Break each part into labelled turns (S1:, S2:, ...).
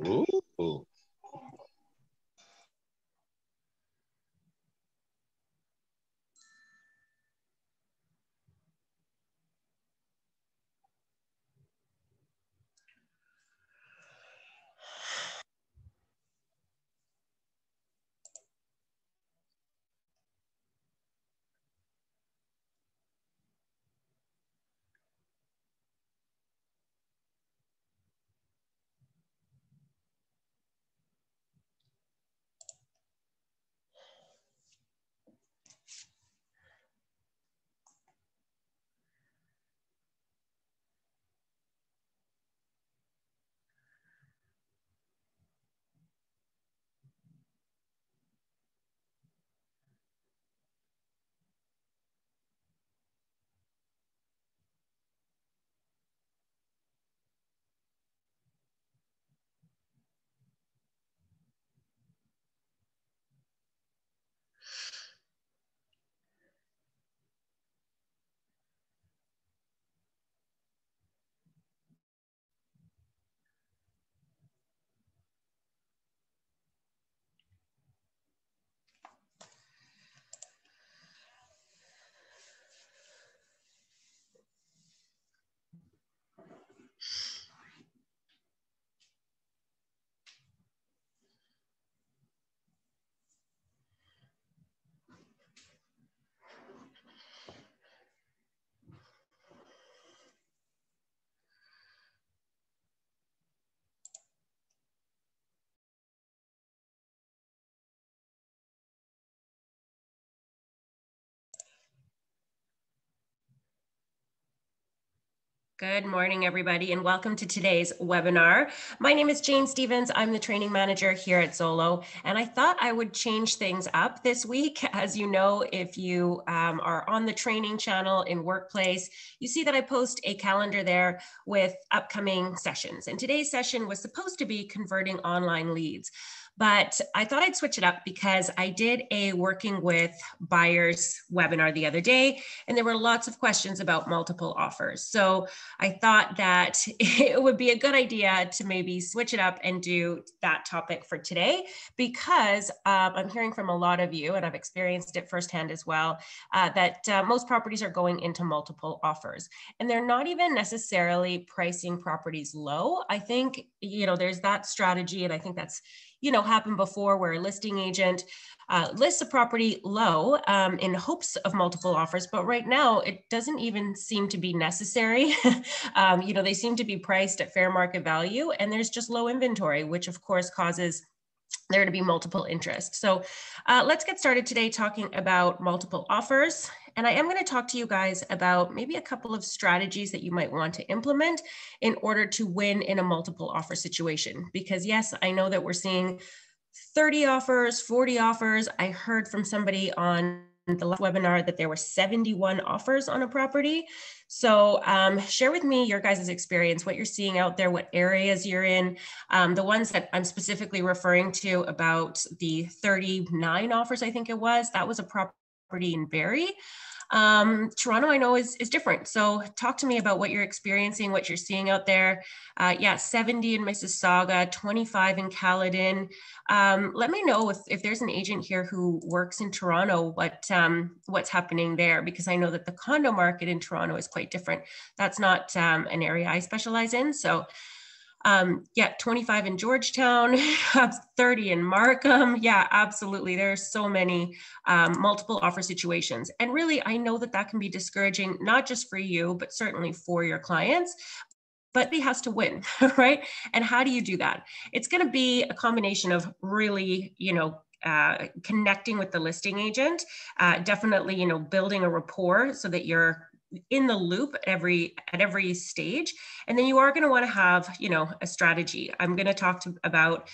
S1: Ooh.
S2: Good morning, everybody, and welcome to today's webinar. My name is Jane Stevens. I'm the training manager here at Zolo, and I thought I would change things up this week. As you know, if you um, are on the training channel in Workplace, you see that I post a calendar there with upcoming sessions. And today's session was supposed to be converting online leads. But I thought I'd switch it up because I did a working with buyers webinar the other day, and there were lots of questions about multiple offers. So I thought that it would be a good idea to maybe switch it up and do that topic for today because um, I'm hearing from a lot of you, and I've experienced it firsthand as well, uh, that uh, most properties are going into multiple offers and they're not even necessarily pricing properties low. I think, you know, there's that strategy, and I think that's you know, happened before where a listing agent uh, lists a property low um, in hopes of multiple offers, but right now it doesn't even seem to be necessary. um, you know, they seem to be priced at fair market value and there's just low inventory, which of course causes there to be multiple interest. So uh, let's get started today talking about multiple offers. And I am going to talk to you guys about maybe a couple of strategies that you might want to implement in order to win in a multiple offer situation. Because yes, I know that we're seeing 30 offers, 40 offers. I heard from somebody on the webinar that there were 71 offers on a property. So um, share with me your guys' experience, what you're seeing out there, what areas you're in. Um, the ones that I'm specifically referring to about the 39 offers, I think it was, that was a property in Barrie. Um, Toronto, I know is, is different. So talk to me about what you're experiencing, what you're seeing out there. Uh, yeah, 70 in Mississauga, 25 in Caledon. Um, let me know if, if there's an agent here who works in Toronto, what um, what's happening there, because I know that the condo market in Toronto is quite different. That's not um, an area I specialize in. So um, yeah, 25 in Georgetown, 30 in Markham. Yeah, absolutely. There are so many um, multiple offer situations. And really, I know that that can be discouraging, not just for you, but certainly for your clients. But he has to win, right? And how do you do that? It's going to be a combination of really, you know, uh, connecting with the listing agent, uh, definitely, you know, building a rapport so that you're in the loop at every at every stage. And then you are going to want to have you know a strategy. I'm going to talk to, about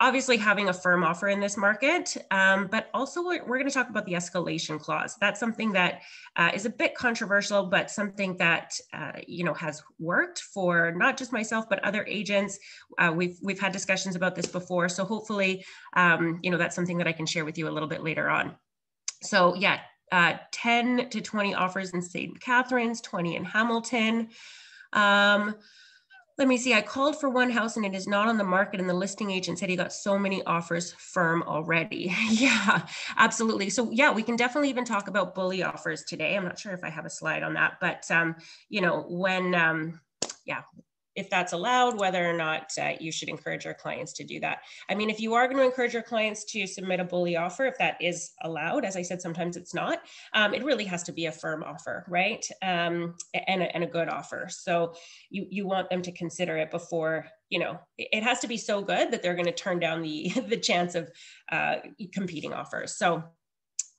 S2: obviously having a firm offer in this market um, but also we're, we're, going to talk about the escalation clause. That's something that uh, is a bit controversial but something that uh, you know has worked for not just myself but other agents. Uh, we've we've had discussions about this before so hopefully um, you know that's something that i can share with you a little bit later on. So yeah uh, 10 to 20 offers in St. Catharines, 20 in Hamilton. Um, let me see. I called for one house and it is not on the market. And the listing agent said he got so many offers firm already. yeah, absolutely. So yeah, we can definitely even talk about bully offers today. I'm not sure if I have a slide on that, but um, you know, when um, yeah, if that's allowed, whether or not uh, you should encourage your clients to do that. I mean, if you are going to encourage your clients to submit a bully offer, if that is allowed, as I said, sometimes it's not, um, it really has to be a firm offer, right? Um, and, a, and a good offer. So you, you want them to consider it before, you know, it has to be so good that they're going to turn down the, the chance of uh, competing offers. So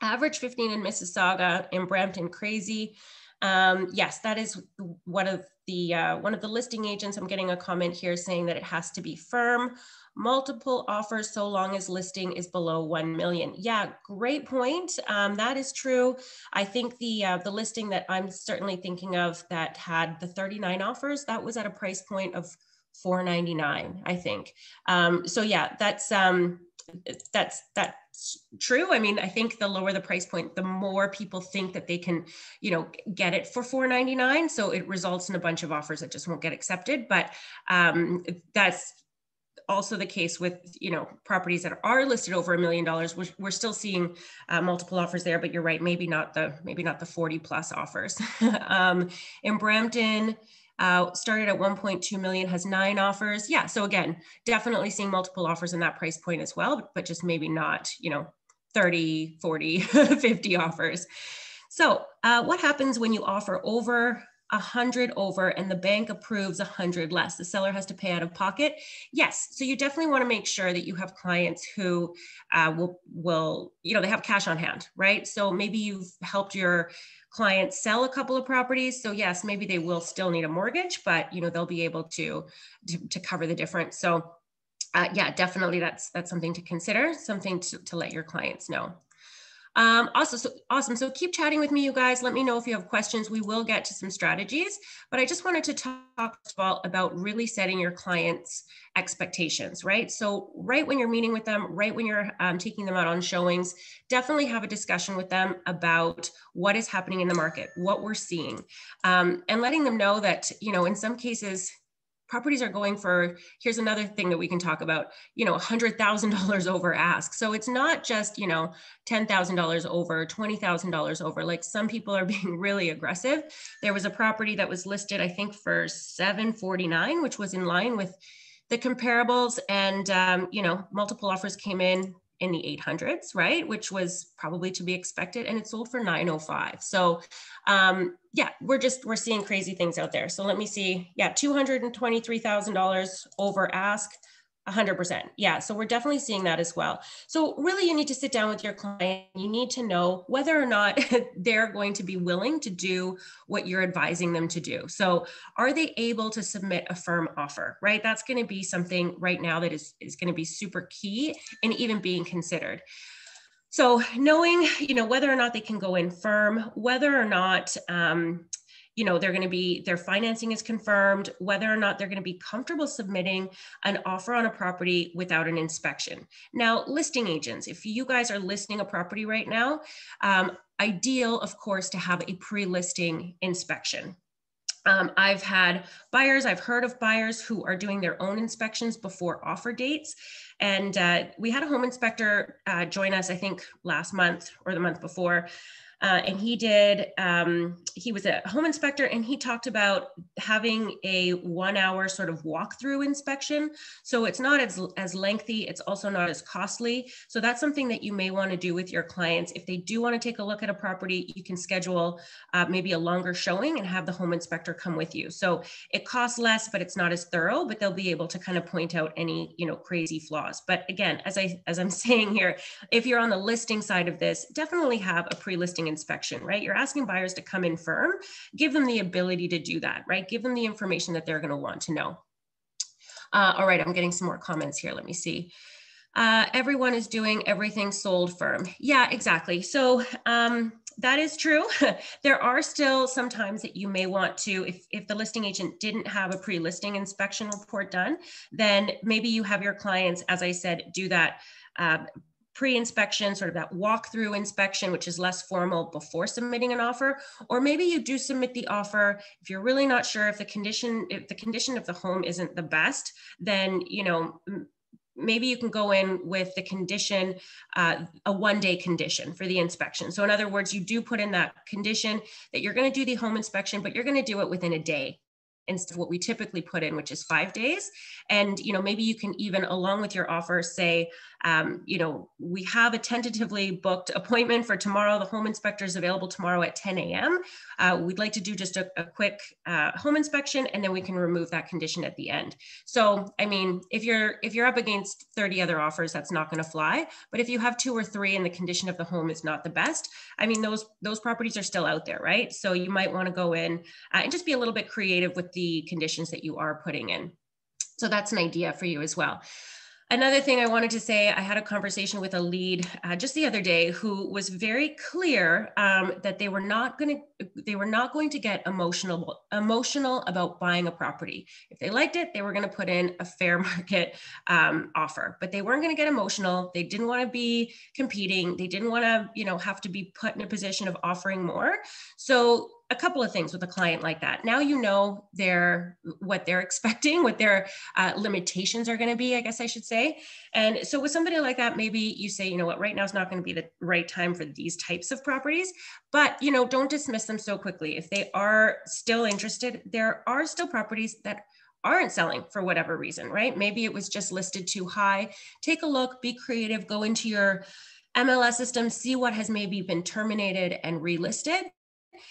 S2: average 15 in Mississauga, in Brampton, crazy. Um, yes, that is one of the uh, one of the listing agents. I'm getting a comment here saying that it has to be firm, multiple offers so long as listing is below one million. Yeah, great point. Um, that is true. I think the uh, the listing that I'm certainly thinking of that had the 39 offers that was at a price point of 499. I think. Um, so yeah, that's um, that's that's true. I mean i think the lower the price point the more people think that they can you know get it for 499 so it results in a bunch of offers that just won't get accepted. But um, that's also the case with you know properties that are listed over a million dollars. We're, we're still seeing uh, multiple offers there but you're right. Maybe not the maybe not the 40 plus offers. Um, in brampton uh, started at 1.2 million, has nine offers. Yeah, so again, definitely seeing multiple offers in that price point as well, but just maybe not, you know, 30, 40, 50 offers. So uh, what happens when you offer over 100 over and the bank approves 100 less the seller has to pay out of pocket yes so you definitely want to make sure that you have clients who uh, will will you know they have cash on hand right so maybe you've helped your clients sell a couple of properties. So yes maybe they will still need a mortgage but you know they'll be able to to, to cover the difference. So uh, yeah definitely that's that's something to consider something to, to let your clients know um, also, so awesome. So keep chatting with me, you guys. Let me know if you have questions. We will get to some strategies, but I just wanted to talk about really setting your clients' expectations, right? So right when you're meeting with them, right when you're um, taking them out on showings, definitely have a discussion with them about what is happening in the market, what we're seeing, um, and letting them know that, you know, in some cases, properties are going for here's another thing that we can talk about you know $100000 over ask. So it's not just you know $10000 over $20000 over. Like some people are being really aggressive. There was a property that was listed i think for 749 which was in line with the comparables. And um, you know multiple offers came in in the 800s, right? Which was probably to be expected, and it sold for 905. So, um, yeah, we're just we're seeing crazy things out there. So let me see. Yeah, $223,000 over ask. 100%. Yeah. So we're definitely seeing that as well. So, really, you need to sit down with your client. You need to know whether or not they're going to be willing to do what you're advising them to do. So, are they able to submit a firm offer, right? That's going to be something right now that is, is going to be super key and even being considered. So, knowing, you know, whether or not they can go in firm, whether or not, um, you know they're going to be their financing is confirmed whether or not they're going to be comfortable submitting an offer on a property without an inspection. Now listing agents if you guys are listing a property right now um, ideal of course to have a pre-listing inspection. Um, I've had buyers, I've heard of buyers who are doing their own inspections before offer dates. And uh, we had a home inspector uh, join us, I think last month or the month before, uh, and he did, um, he was a home inspector and he talked about having a one hour sort of walkthrough inspection. So it's not as, as lengthy, it's also not as costly. So that's something that you may want to do with your clients. If they do want to take a look at a property, you can schedule uh, maybe a longer showing and have the home inspector come with you. So it costs less, but it's not as thorough, but they'll be able to kind of point out any, you know, crazy flaws. But again, as I, as I'm saying here, if you're on the listing side of this, definitely have a pre-listing inspection, right? You're asking buyers to come in firm, give them the ability to do that, right? Give them the information that they're going to want to know. Uh, all right, I'm getting some more comments here. Let me see. Uh, everyone is doing everything sold firm. Yeah, exactly. So um, that is true. there are still some times that you may want to, if, if the listing agent didn't have a pre-listing inspection report done, then maybe you have your clients, as I said, do that uh, pre-inspection, sort of that walkthrough inspection, which is less formal before submitting an offer, or maybe you do submit the offer. If you're really not sure if the condition, if the condition of the home isn't the best, then you know maybe you can go in with the condition, uh, a one day condition for the inspection. So in other words, you do put in that condition that you're going to do the home inspection, but you're going to do it within a day instead of what we typically put in, which is five days. And, you know, maybe you can even, along with your offer, say, um, you know, we have a tentatively booked appointment for tomorrow. The home inspector is available tomorrow at 10 a.m. Uh, we'd like to do just a, a quick uh, home inspection, and then we can remove that condition at the end. So, I mean, if you're if you're up against 30 other offers, that's not going to fly. But if you have two or three, and the condition of the home is not the best, I mean, those those properties are still out there, right? So you might want to go in uh, and just be a little bit creative with the conditions that you are putting in. So that's an idea for you as well. Another thing I wanted to say, I had a conversation with a lead uh, just the other day who was very clear um, that they were not going to they were not going to get emotional emotional about buying a property. If they liked it, they were going to put in a fair market um, offer, but they weren't going to get emotional. They didn't want to be competing. They didn't want to you know have to be put in a position of offering more. So a couple of things with a client like that. Now you know their what they're expecting, what their uh, limitations are going to be, I guess I should say. And so with somebody like that, maybe you say, you know what, right now is not going to be the right time for these types of properties, but you know, don't dismiss them so quickly. If they are still interested, there are still properties that aren't selling for whatever reason, right? Maybe it was just listed too high. Take a look, be creative, go into your MLS system, see what has maybe been terminated and relisted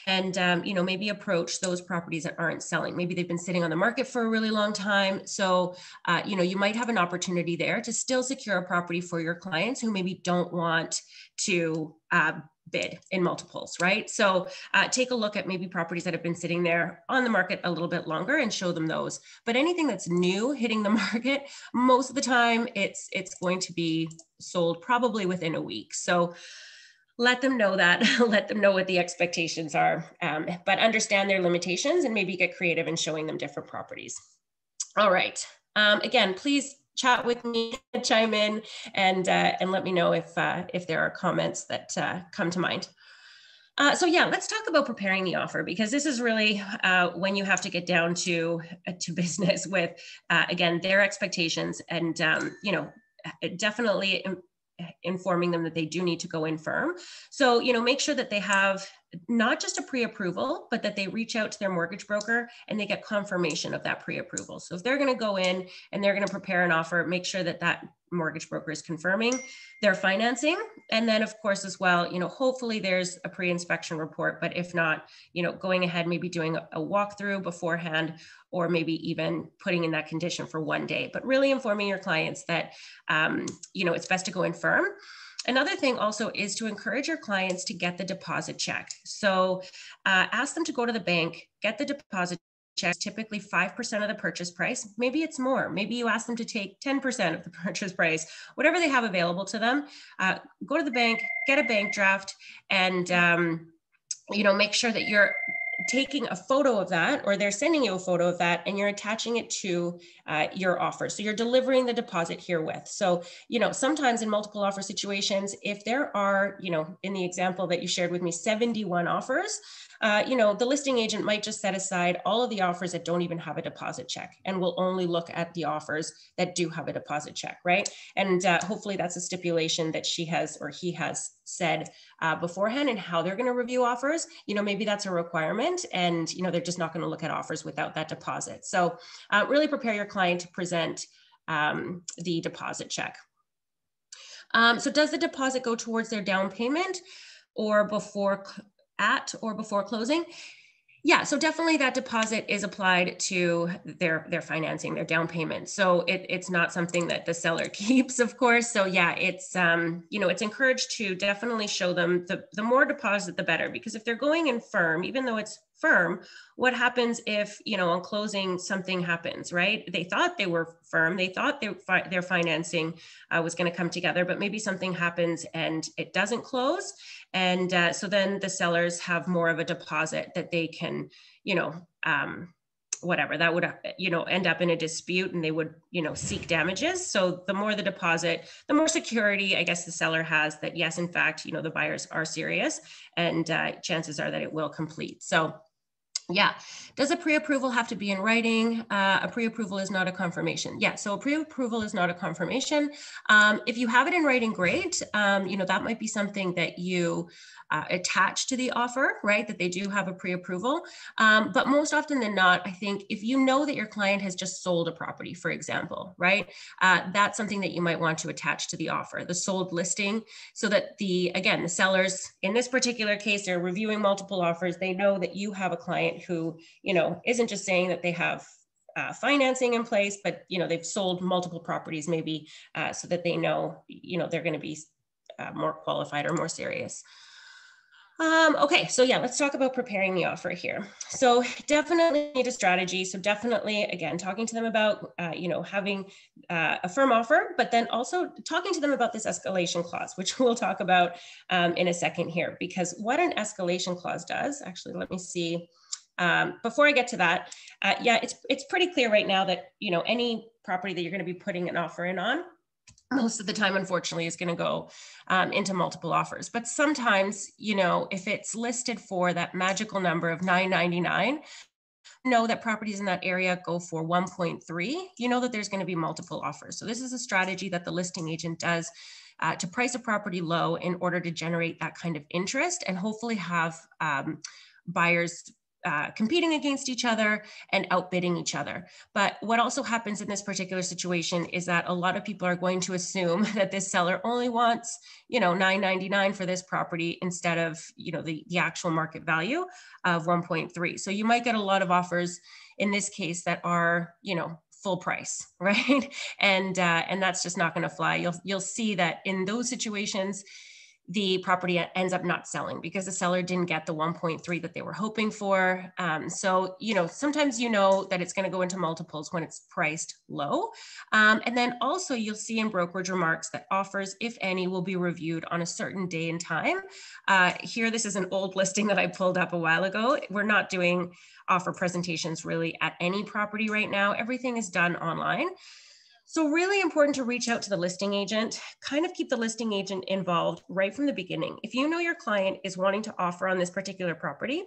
S2: and um, you know maybe approach those properties that aren't selling maybe they've been sitting on the market for a really long time so uh, you know you might have an opportunity there to still secure a property for your clients who maybe don't want to uh, bid in multiples, right? So uh, take a look at maybe properties that have been sitting there on the market a little bit longer and show them those. But anything that's new hitting the market, most of the time it's it's going to be sold probably within a week. So let them know that let them know what the expectations are um, but understand their limitations and maybe get creative in showing them different properties. All right um, again please chat with me chime in and uh, and let me know if uh, if there are comments that uh, come to mind. Uh, so yeah, let's talk about preparing the offer because this is really uh, when you have to get down to uh, to business with again their expectations and um, you know definitely informing them that they do need to go in firm. So, you know, make sure that they have not just a pre-approval, but that they reach out to their mortgage broker and they get confirmation of that pre-approval. So if they're going to go in and they're going to prepare an offer, make sure that that mortgage broker is confirming their financing. And then of course, as well, you know, hopefully there's a pre-inspection report, but if not, you know, going ahead, maybe doing a, walkthrough beforehand, or maybe even putting in that condition for one day, but really informing your clients that, um, you know, it's best to go in firm. Another thing also is to encourage your clients to get the deposit check. So uh, ask them to go to the bank, get the deposit check, typically 5% of the purchase price. Maybe it's more. Maybe you ask them to take 10% of the purchase price, whatever they have available to them. Uh, go to the bank, get a bank draft, and um, you know make sure that you're taking a photo of that or they're sending you a photo of that and you're attaching it to uh, your offer. So you're delivering the deposit here with. So you know sometimes in multiple offer situations if there are you know in the example that you shared with me 71 offers uh, you know, the listing agent might just set aside all of the offers that don't even have a deposit check and will only look at the offers that do have a deposit check, right? And uh, hopefully that's a stipulation that she has or he has said uh, beforehand and how they're going to review offers. You know, maybe that's a requirement and, you know, they're just not going to look at offers without that deposit. So uh, really prepare your client to present um, the deposit check. Um, so does the deposit go towards their down payment or before at or before closing. Yeah so definitely that deposit is applied to their their financing their down payment. So it, it's not something that the seller keeps of course. So yeah it's um you know it's encouraged to definitely show them the the more deposit the better. Because if they're going in firm even though it's firm what happens if you know on closing something happens right? They thought they were firm. They thought their, their financing uh, was going to come together but maybe something happens and it doesn't close and uh, so then the sellers have more of a deposit that they can you know um, whatever that would you know end up in a dispute and they would you know seek damages. So the more the deposit the more security i guess the seller has that yes in fact you know the buyers are serious and uh, chances are that it will complete. So yeah. Does a pre-approval have to be in writing? Uh, a pre-approval is not a confirmation. Yeah. So a pre-approval is not a confirmation. Um, if you have it in writing, great. Um, you know, that might be something that you uh, attached to the offer, right? That they do have a pre-approval. Um, but most often than not, I think if you know that your client has just sold a property, for example, right? Uh, that's something that you might want to attach to the offer, the sold listing, so that the, again, the sellers in this particular case, they're reviewing multiple offers. They know that you have a client who, you know, isn't just saying that they have uh, financing in place, but you know they've sold multiple properties maybe uh, so that they know you know they're going to be uh, more qualified or more serious. Um, okay, so yeah, let's talk about preparing the offer here. So definitely need a strategy. So definitely, again, talking to them about, uh, you know, having uh, a firm offer, but then also talking to them about this escalation clause, which we'll talk about um, in a second here, because what an escalation clause does, actually, let me see. Um, before I get to that, uh, yeah, it's it's pretty clear right now that you know any property that you're going to be putting an offer in on most of the time unfortunately is going to go um, into multiple offers. But sometimes you know if it's listed for that magical number of 999 know that properties in that area go for 1.3 you know that there's going to be multiple offers. So this is a strategy that the listing agent does uh, to price a property low in order to generate that kind of interest and hopefully have um, buyers uh, competing against each other and outbidding each other. But what also happens in this particular situation is that a lot of people are going to assume that this seller only wants, you know, 9.99 for this property instead of, you know, the, the actual market value of 1.3. So you might get a lot of offers in this case that are, you know, full price, right? And uh, and that's just not going to fly. You'll you'll see that in those situations the property ends up not selling because the seller didn't get the 1.3 that they were hoping for. Um, so, you know, sometimes you know that it's going to go into multiples when it's priced low. Um, and then also you'll see in brokerage remarks that offers, if any, will be reviewed on a certain day and time. Uh, here, this is an old listing that I pulled up a while ago. We're not doing offer presentations really at any property right now. Everything is done online. So really important to reach out to the listing agent, kind of keep the listing agent involved right from the beginning. If you know your client is wanting to offer on this particular property,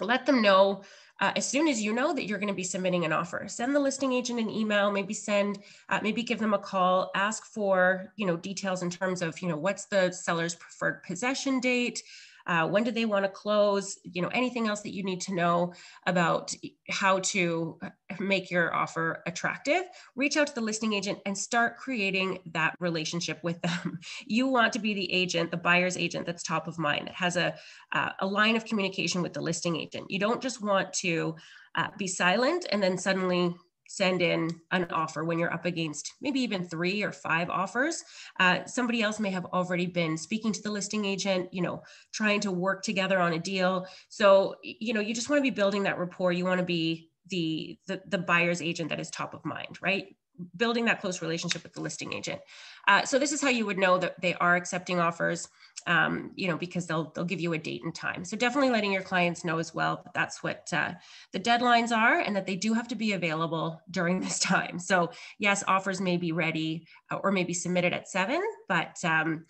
S2: let them know uh, as soon as you know that you're going to be submitting an offer send the listing agent an email maybe send uh, maybe give them a call ask for you know details in terms of you know what's the seller's preferred possession date uh, when do they want to close? You know, anything else that you need to know about how to make your offer attractive, reach out to the listing agent and start creating that relationship with them. You want to be the agent, the buyer's agent that's top of mind, that has a, uh, a line of communication with the listing agent. You don't just want to uh, be silent and then suddenly send in an offer when you're up against maybe even three or five offers. Uh, somebody else may have already been speaking to the listing agent, you know, trying to work together on a deal. So, you know, you just want to be building that rapport. You want to be the, the, the buyer's agent that is top of mind, right? Building that close relationship with the listing agent. Uh, so this is how you would know that they are accepting offers, um, you know, because they'll they'll give you a date and time. So definitely letting your clients know as well that that's what uh, the deadlines are and that they do have to be available during this time. So yes, offers may be ready uh, or maybe submitted at seven, but um,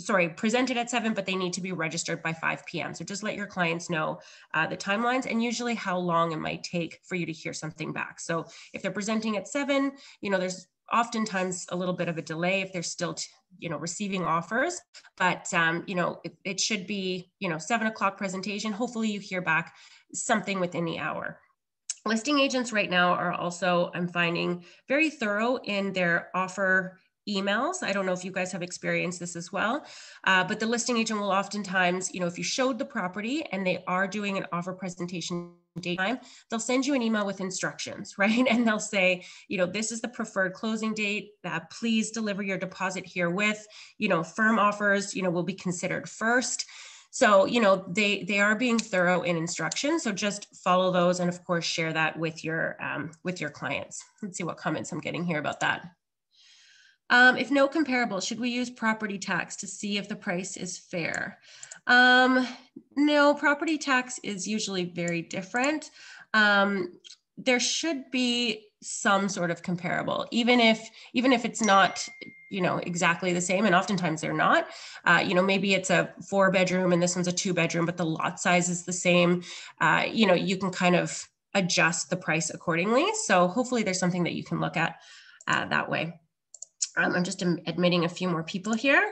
S2: sorry, presented at seven, but they need to be registered by 5 p.m. So just let your clients know uh, the timelines and usually how long it might take for you to hear something back. So if they're presenting at seven, you know, there's oftentimes a little bit of a delay if they're still, you know, receiving offers, but, um, you know, it, it should be, you know, seven o'clock presentation. Hopefully you hear back something within the hour. Listing agents right now are also, I'm finding, very thorough in their offer emails. I don't know if you guys have experienced this as well, uh, but the listing agent will oftentimes, you know, if you showed the property and they are doing an offer presentation date time, they'll send you an email with instructions, right? And they'll say, you know, this is the preferred closing date. Uh, please deliver your deposit here with, you know, firm offers, you know, will be considered first. So, you know, they they are being thorough in instructions. So just follow those and of course share that with your um, with your clients. Let's see what comments I'm getting here about that. Um, if no comparable, should we use property tax to see if the price is fair? Um, no, property tax is usually very different. Um, there should be some sort of comparable, even if even if it's not you know exactly the same and oftentimes they're not uh, you know maybe it's a four bedroom and this one's a two bedroom but the lot size is the same uh, you know you can kind of adjust the price accordingly so hopefully there's something that you can look at uh, that way um, i'm just admitting a few more people here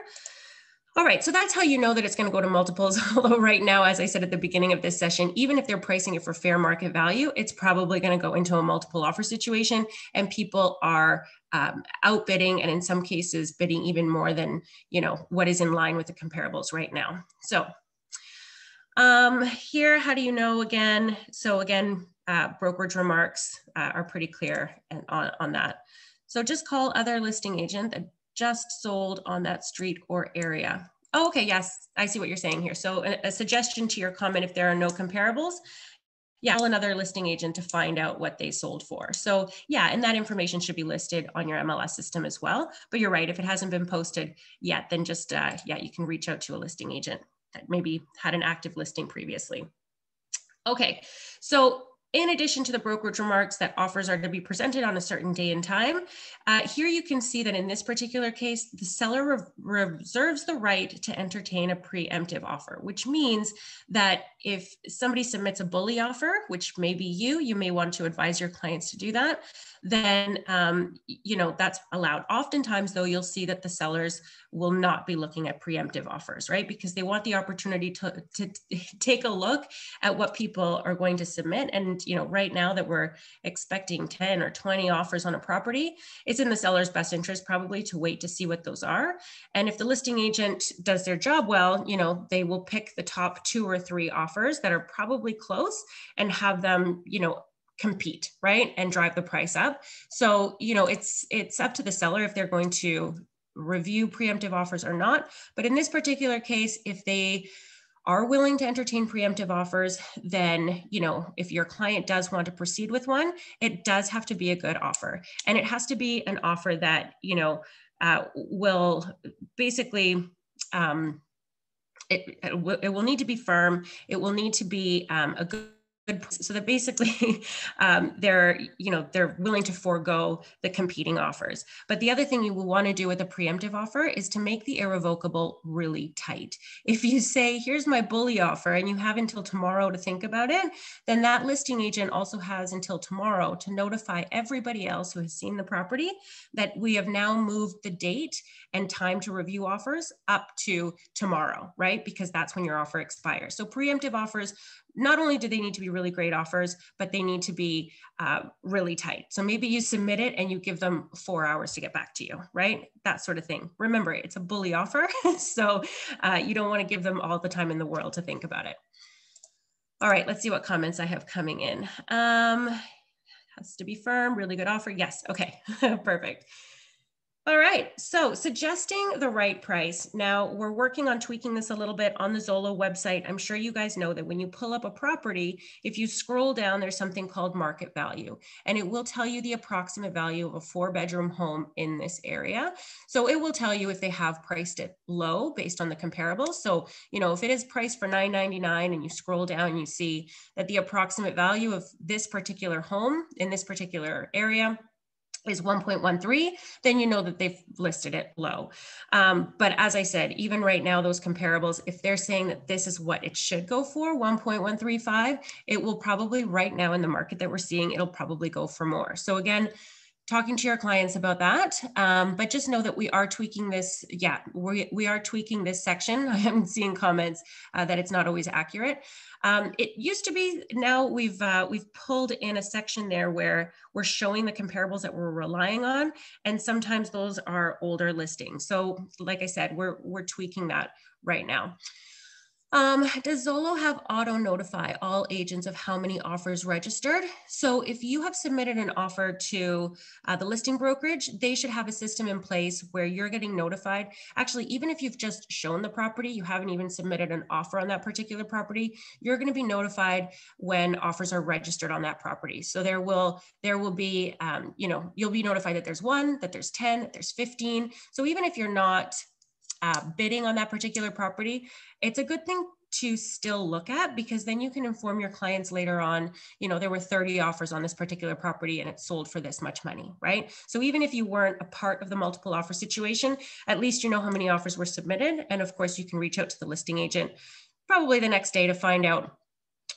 S2: all right, so that's how you know that it's going to go to multiples. Although right now, as I said at the beginning of this session, even if they're pricing it for fair market value, it's probably going to go into a multiple offer situation and people are um, outbidding and in some cases bidding even more than, you know, what is in line with the comparables right now. So um, here, how do you know again? So again, uh, brokerage remarks uh, are pretty clear and on, on that. So just call other listing agent that just sold on that street or area. Oh, okay, yes, I see what you're saying here. So a, a suggestion to your comment, if there are no comparables, yeah, call another listing agent to find out what they sold for. So yeah, and that information should be listed on your MLS system as well. But you're right, if it hasn't been posted yet, then just, uh, yeah, you can reach out to a listing agent that maybe had an active listing previously. Okay, so in addition to the brokerage remarks that offers are to be presented on a certain day and time, uh, here you can see that in this particular case, the seller re reserves the right to entertain a preemptive offer, which means that if somebody submits a bully offer, which may be you, you may want to advise your clients to do that, then um, you know that's allowed. Oftentimes, though, you'll see that the sellers will not be looking at preemptive offers, right? Because they want the opportunity to, to take a look at what people are going to submit. And you know, right now that we're expecting 10 or 20 offers on a property, it's in the seller's best interest probably to wait to see what those are. And if the listing agent does their job well, you know, they will pick the top two or three offers that are probably close and have them, you know, compete right and drive the price up so you know it's it's up to the seller if they're going to review preemptive offers or not but in this particular case if they are willing to entertain preemptive offers then you know if your client does want to proceed with one it does have to be a good offer. And it has to be an offer that you know uh, will basically um, it, it, will, need to be firm. It will need to be um, a good so that basically um, they're you know they're willing to forego the competing offers. But the other thing you will want to do with a preemptive offer is to make the irrevocable really tight. If you say here's my bully offer and you have until tomorrow to think about it then that listing agent also has until tomorrow to notify everybody else who has seen the property that we have now moved the date and time to review offers up to tomorrow right? Because that's when your offer expires. So preemptive offers not only do they need to be really great offers, but they need to be uh, really tight. So maybe you submit it and you give them four hours to get back to you, right? That sort of thing. Remember, it's a bully offer. so uh, you don't want to give them all the time in the world to think about it. All right, let's see what comments I have coming in. Um, has to be firm, really good offer. Yes, okay, perfect. All right, so suggesting the right price. Now we're working on tweaking this a little bit on the Zolo website. I'm sure you guys know that when you pull up a property, if you scroll down, there's something called market value, and it will tell you the approximate value of a four bedroom home in this area. So it will tell you if they have priced it low based on the comparables. So, you know, if it is priced for $9.99 and you scroll down, you see that the approximate value of this particular home in this particular area is 1.13, then you know that they've listed it low. Um, but as I said, even right now, those comparables, if they're saying that this is what it should go for, 1.135, it will probably right now in the market that we're seeing, it'll probably go for more. So again, talking to your clients about that. Um, but just know that we are tweaking this. Yeah, we, we are tweaking this section. I am seeing comments uh, that it's not always accurate. Um, it used to be, now we've, uh, we've pulled in a section there where we're showing the comparables that we're relying on. And sometimes those are older listings. So like I said, we're, we're tweaking that right now. Um, does Zolo have auto notify all agents of how many offers registered? So if you have submitted an offer to uh, the listing brokerage, they should have a system in place where you're getting notified. Actually, even if you've just shown the property, you haven't even submitted an offer on that particular property, you're going to be notified when offers are registered on that property. So there will there will be, um, you know, you'll be notified that there's one, that there's 10, that there's 15. So even if you're not uh, bidding on that particular property, it's a good thing to still look at because then you can inform your clients later on you know there were 30 offers on this particular property and it sold for this much money right? So even if you weren't a part of the multiple offer situation at least you know how many offers were submitted. And of course you can reach out to the listing agent probably the next day to find out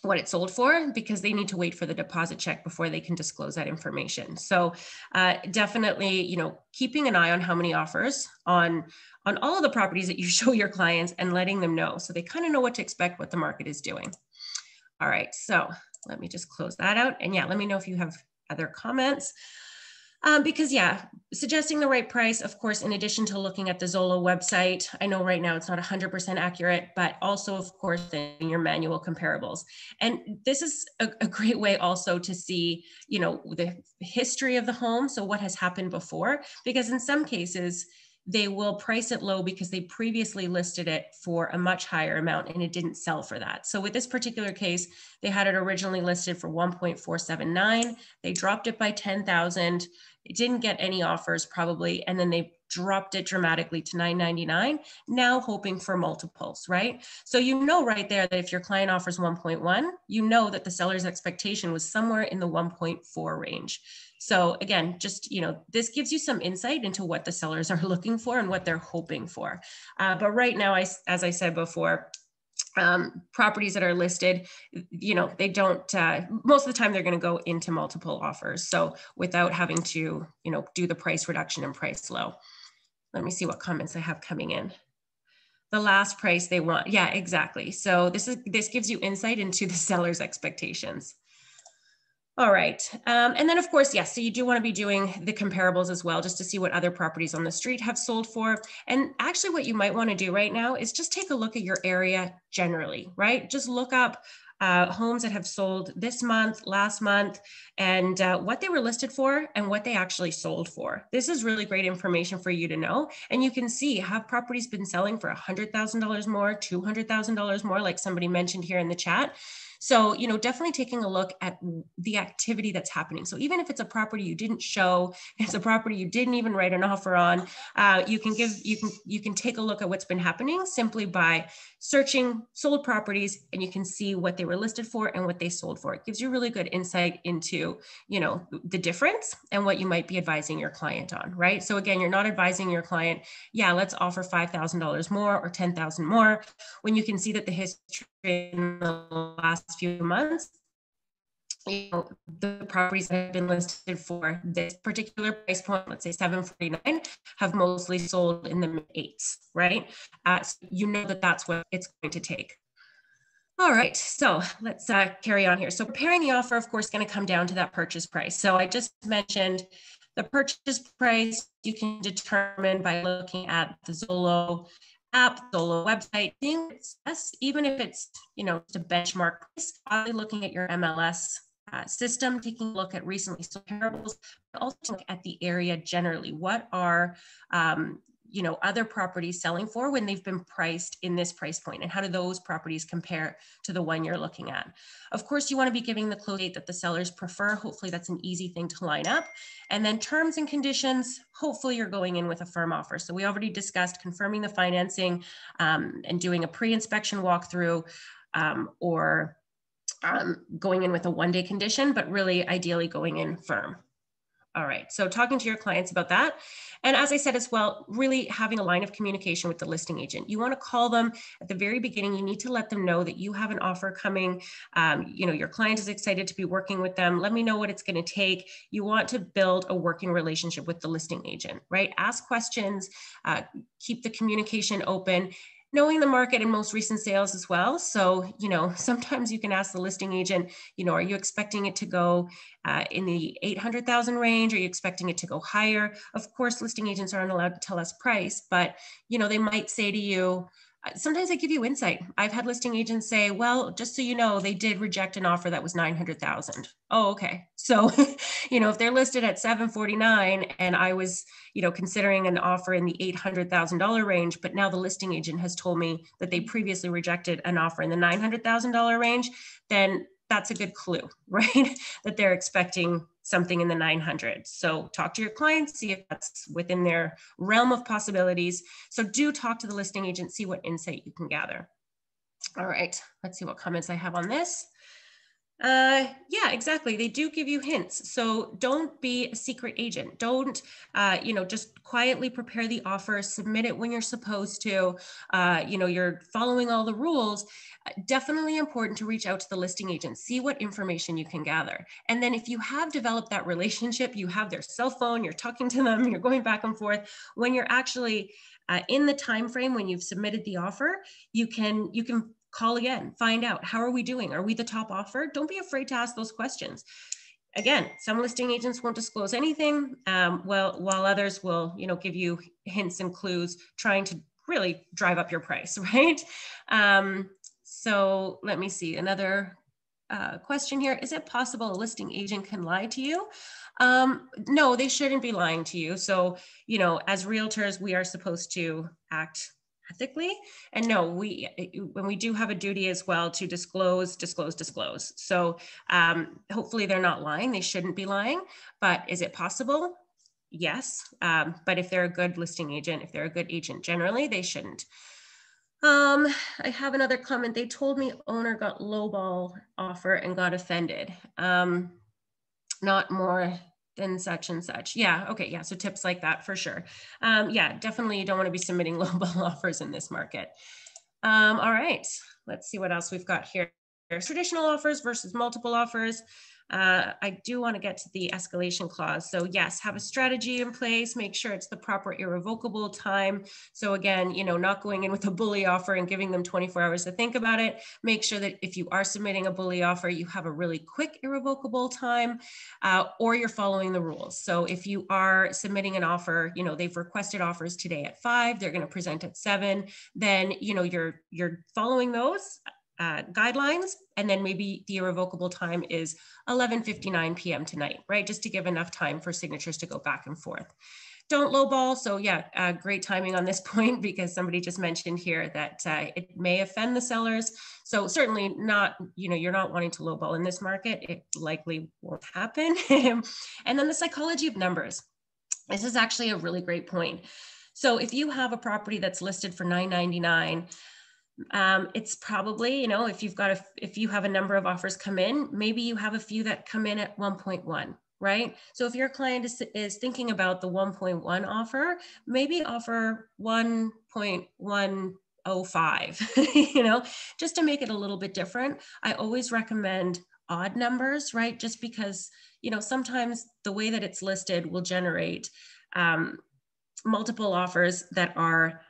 S2: what it sold for because they need to wait for the deposit check before they can disclose that information. So uh, definitely, you know, keeping an eye on how many offers on on all of the properties that you show your clients and letting them know so they kind of know what to expect, what the market is doing. All right, so let me just close that out. And yeah, let me know if you have other comments. Um, because yeah, suggesting the right price, of course, in addition to looking at the Zolo website, I know right now it's not 100% accurate, but also of course in your manual comparables. And this is a, a, great way also to see, you know, the history of the home. So what has happened before, because in some cases, they will price it low because they previously listed it for a much higher amount and it didn't sell for that. So with this particular case, they had it originally listed for 1.479. They dropped it by 10,000. It didn't get any offers probably, and then they dropped it dramatically to 9.99. Now hoping for multiples, right? So you know right there that if your client offers 1.1, you know that the seller's expectation was somewhere in the 1.4 range. So again, just, you know, this gives you some insight into what the sellers are looking for and what they're hoping for. Uh, but right now, I, as I said before, um, properties that are listed, you know, they don't, uh, most of the time they're going to go into multiple offers. So without having to, you know, do the price reduction and price low. Let me see what comments I have coming in. The last price they want. Yeah, exactly. So this is, this gives you insight into the seller's expectations. All right. Um, and then, of course, yes, so you do want to be doing the comparables as well, just to see what other properties on the street have sold for. And actually, what you might want to do right now is just take a look at your area generally, right? Just look up uh, homes that have sold this month, last month, and uh, what they were listed for and what they actually sold for. This is really great information for you to know. And you can see have properties been selling for $100,000 more, $200,000 more, like somebody mentioned here in the chat. So, you know, definitely taking a look at the activity that's happening. So even if it's a property you didn't show, it's a property you didn't even write an offer on, uh, you can give, you can, you can take a look at what's been happening simply by searching sold properties and you can see what they were listed for and what they sold for. It gives you really good insight into, you know, the difference and what you might be advising your client on, right? So again, you're not advising your client, yeah, let's offer $5,000 more or 10,000 more when you can see that the history in the last few months you know, the properties that have been listed for this particular price point, let's say 749, have mostly sold in the eights, right? Uh, so you know that that's what it's going to take. All right, so let's uh, carry on here. So preparing the offer, of course, going to come down to that purchase price. So I just mentioned the purchase price you can determine by looking at the Zolo app, Zolo website, yes, even if it's, you know, just a benchmark, probably looking at your MLS uh, system, taking a look at recently sold comparables, but also look at the area generally. What are um, you know other properties selling for when they've been priced in this price point? And how do those properties compare to the one you're looking at? Of course you want to be giving the close date that the sellers prefer. Hopefully that's an easy thing to line up. And then terms and conditions hopefully you're going in with a firm offer. So we already discussed confirming the financing um, and doing a pre-inspection walkthrough um, or um, going in with a one day condition but really ideally going in firm all right, so talking to your clients about that. And as I said as well, really having a line of communication with the listing agent. You want to call them at the very beginning. You need to let them know that you have an offer coming. Um, you know, your client is excited to be working with them. Let me know what it's going to take. You want to build a working relationship with the listing agent, right? Ask questions, uh, keep the communication open knowing the market and most recent sales as well. So, you know, sometimes you can ask the listing agent, you know, are you expecting it to go uh, in the 800,000 range? Are you expecting it to go higher? Of course, listing agents aren't allowed to tell us price, but, you know, they might say to you, sometimes they give you insight. I've had listing agents say, well, just so you know, they did reject an offer that was 900,000. Oh, okay. So, you know, if they're listed at 749 and I was, you know, considering an offer in the $800,000 range, but now the listing agent has told me that they previously rejected an offer in the $900,000 range, then that's a good clue, right? that they're expecting something in the 900s. So talk to your clients, see if that's within their realm of possibilities. So do talk to the listing agent, see what insight you can gather. All right, let's see what comments I have on this. Uh, yeah, exactly. They do give you hints. So don't be a secret agent. Don't, uh, you know, just quietly prepare the offer, submit it when you're supposed to. Uh, you know, you're following all the rules. Definitely important to reach out to the listing agent, see what information you can gather. And then if you have developed that relationship, you have their cell phone, you're talking to them, you're going back and forth. When you're actually uh, in the time frame when you've submitted the offer, you can you can call again, find out how are we doing? Are we the top offer? Don't be afraid to ask those questions. Again, some listing agents won't disclose anything, um, well, while others will, you know, give you hints and clues, trying to really drive up your price, right? Um, so let me see another uh, question here. Is it possible a listing agent can lie to you? Um, no, they shouldn't be lying to you. So, you know, as realtors, we are supposed to act ethically. And no, we when we do have a duty as well to disclose, disclose, disclose. So um, hopefully they're not lying. They shouldn't be lying. But is it possible? Yes. Um, but if they're a good listing agent, if they're a good agent generally, they shouldn't. Um, I have another comment. They told me owner got lowball offer and got offended. Um, not more than such and such. Yeah. Okay. Yeah. So tips like that for sure. Um, yeah, definitely you don't want to be submitting lowball offers in this market. Um, all right. Let's see what else we've got here. Traditional offers versus multiple offers. Uh, I do want to get to the escalation clause. So yes, have a strategy in place, make sure it's the proper irrevocable time. So again, you know, not going in with a bully offer and giving them 24 hours to think about it. Make sure that if you are submitting a bully offer, you have a really quick irrevocable time uh, or you're following the rules. So if you are submitting an offer, you know, they've requested offers today at five, they're going to present at seven, then, you know, you're, you're following those uh, guidelines, and then maybe the irrevocable time is 11:59 p.m. tonight, right? Just to give enough time for signatures to go back and forth. Don't lowball. So yeah, uh, great timing on this point because somebody just mentioned here that uh, it may offend the sellers. So certainly not, you know, you're not wanting to lowball in this market. It likely won't happen. and then the psychology of numbers. This is actually a really great point. So if you have a property that's listed for 999 um, it's probably you know if you've got a if you have a number of offers come in maybe you have a few that come in at 1.1 right? So if your client is, is thinking about the 1.1 offer maybe offer 1.105 you know just to make it a little bit different. I always recommend odd numbers right? Just because you know sometimes the way that it's listed will generate um, multiple offers that are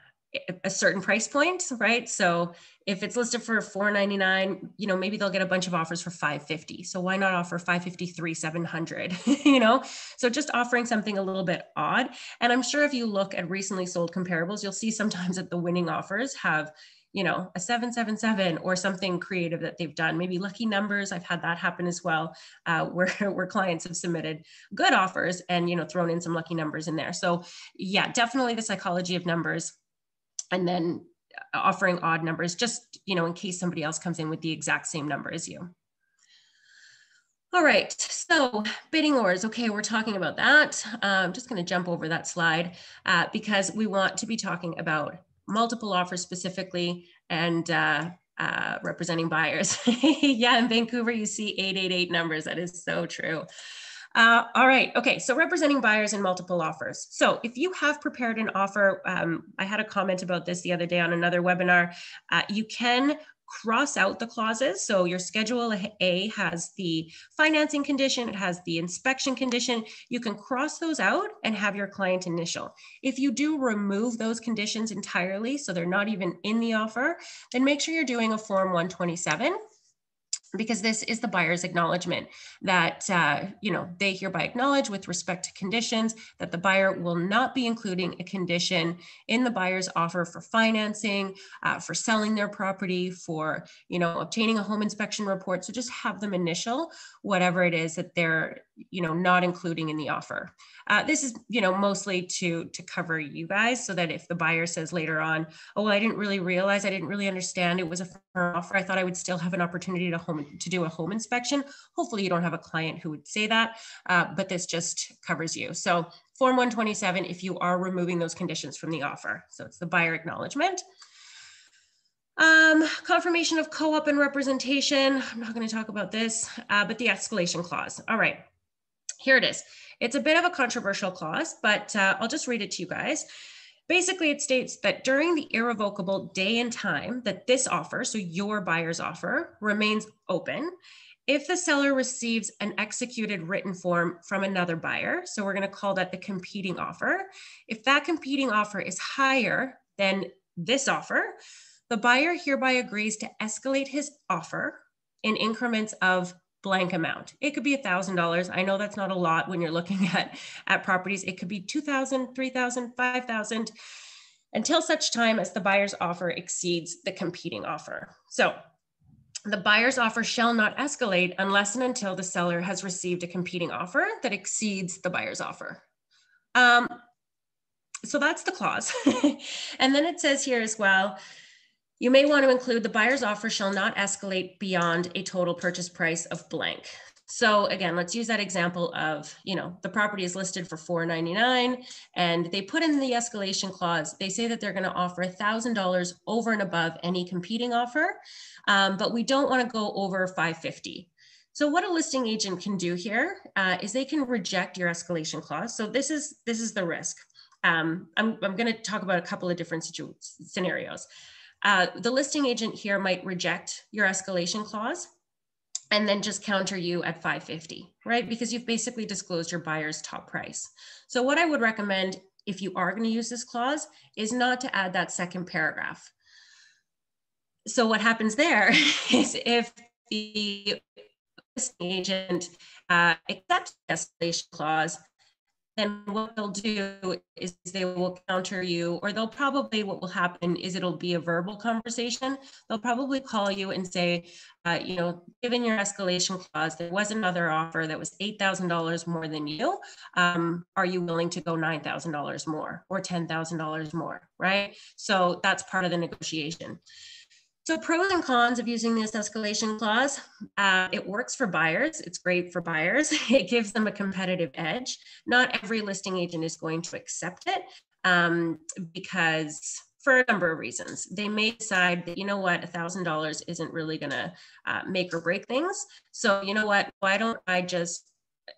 S2: a certain price point, right? So if it's listed for 499, you know, maybe they'll get a bunch of offers for 550. So why not offer 553, 700, you know? So just offering something a little bit odd. And I'm sure if you look at recently sold comparables, you'll see sometimes that the winning offers have, you know, a 777 or something creative that they've done. Maybe lucky numbers. I've had that happen as well, uh, where, where clients have submitted good offers and, you know, thrown in some lucky numbers in there. So yeah, definitely the psychology of numbers and then offering odd numbers just, you know, in case somebody else comes in with the exact same number as you. All right, so bidding wars. Okay, we're talking about that. I'm um, just going to jump over that slide uh, because we want to be talking about multiple offers specifically and uh, uh, representing buyers. yeah, in Vancouver, you see 888 numbers. That is so true. Uh, all right. Okay. So representing buyers in multiple offers. So if you have prepared an offer, um, I had a comment about this the other day on another webinar. Uh, you can cross out the clauses. So your schedule A has the financing condition, it has the inspection condition. You can cross those out and have your client initial. If you do remove those conditions entirely, so they're not even in the offer, then make sure you're doing a form 127 because this is the buyer's acknowledgement that uh, you know they hereby acknowledge with respect to conditions that the buyer will not be including a condition in the buyer's offer for financing uh, for selling their property for you know obtaining a home inspection report. So just have them initial whatever it is that they're you know not including in the offer uh, this is you know mostly to to cover you guys so that if the buyer says later on oh i didn't really realize i didn't really understand it was a firm offer i thought i would still have an opportunity to home to do a home inspection hopefully you don't have a client who would say that uh, but this just covers you so form 127 if you are removing those conditions from the offer so it's the buyer acknowledgement Um, confirmation of co-op and representation. I'm not going to talk about this, uh, but the escalation clause. All right, here it is. It's a bit of a controversial clause, but uh, I'll just read it to you guys. Basically, it states that during the irrevocable day and time that this offer, so your buyer's offer, remains open, if the seller receives an executed written form from another buyer, so we're going to call that the competing offer, if that competing offer is higher than this offer, the buyer hereby agrees to escalate his offer in increments of blank amount. It could be $1,000. I know that's not a lot when you're looking at, at properties. It could be 2,000, 3,000, 5,000 until such time as the buyer's offer exceeds the competing offer. So the buyer's offer shall not escalate unless and until the seller has received a competing offer that exceeds the buyer's offer. Um, so that's the clause. and then it says here as well, you may want to include the buyer's offer shall not escalate beyond a total purchase price of blank. So again, let's use that example of, you know, the property is listed for 499 and they put in the escalation clause. They say that they're going to offer $1,000 over and above any competing offer, um, but we don't want to go over 550. So what a listing agent can do here uh, is they can reject your escalation clause. So this is this is the risk. Um, I'm, I'm going to talk about a couple of different scenarios. Uh, the listing agent here might reject your escalation clause and then just counter you at 550, right? Because you've basically disclosed your buyer's top price. So what I would recommend if you are going to use this clause is not to add that second paragraph. So what happens there is if the listing agent uh, accepts the escalation clause, then what they'll do is they will counter you, or they'll probably, what will happen is it'll be a verbal conversation. They'll probably call you and say, uh, you know, given your escalation clause, there was another offer that was $8,000 more than you. Um, are you willing to go $9,000 more or $10,000 more, right? So that's part of the negotiation. So pros and cons of using this escalation clause, uh, it works for buyers. It's great for buyers. It gives them a competitive edge. Not every listing agent is going to accept it um, because for a number of reasons. They may decide that, you know what, $1,000 isn't really going to uh, make or break things. So, you know what, why don't I just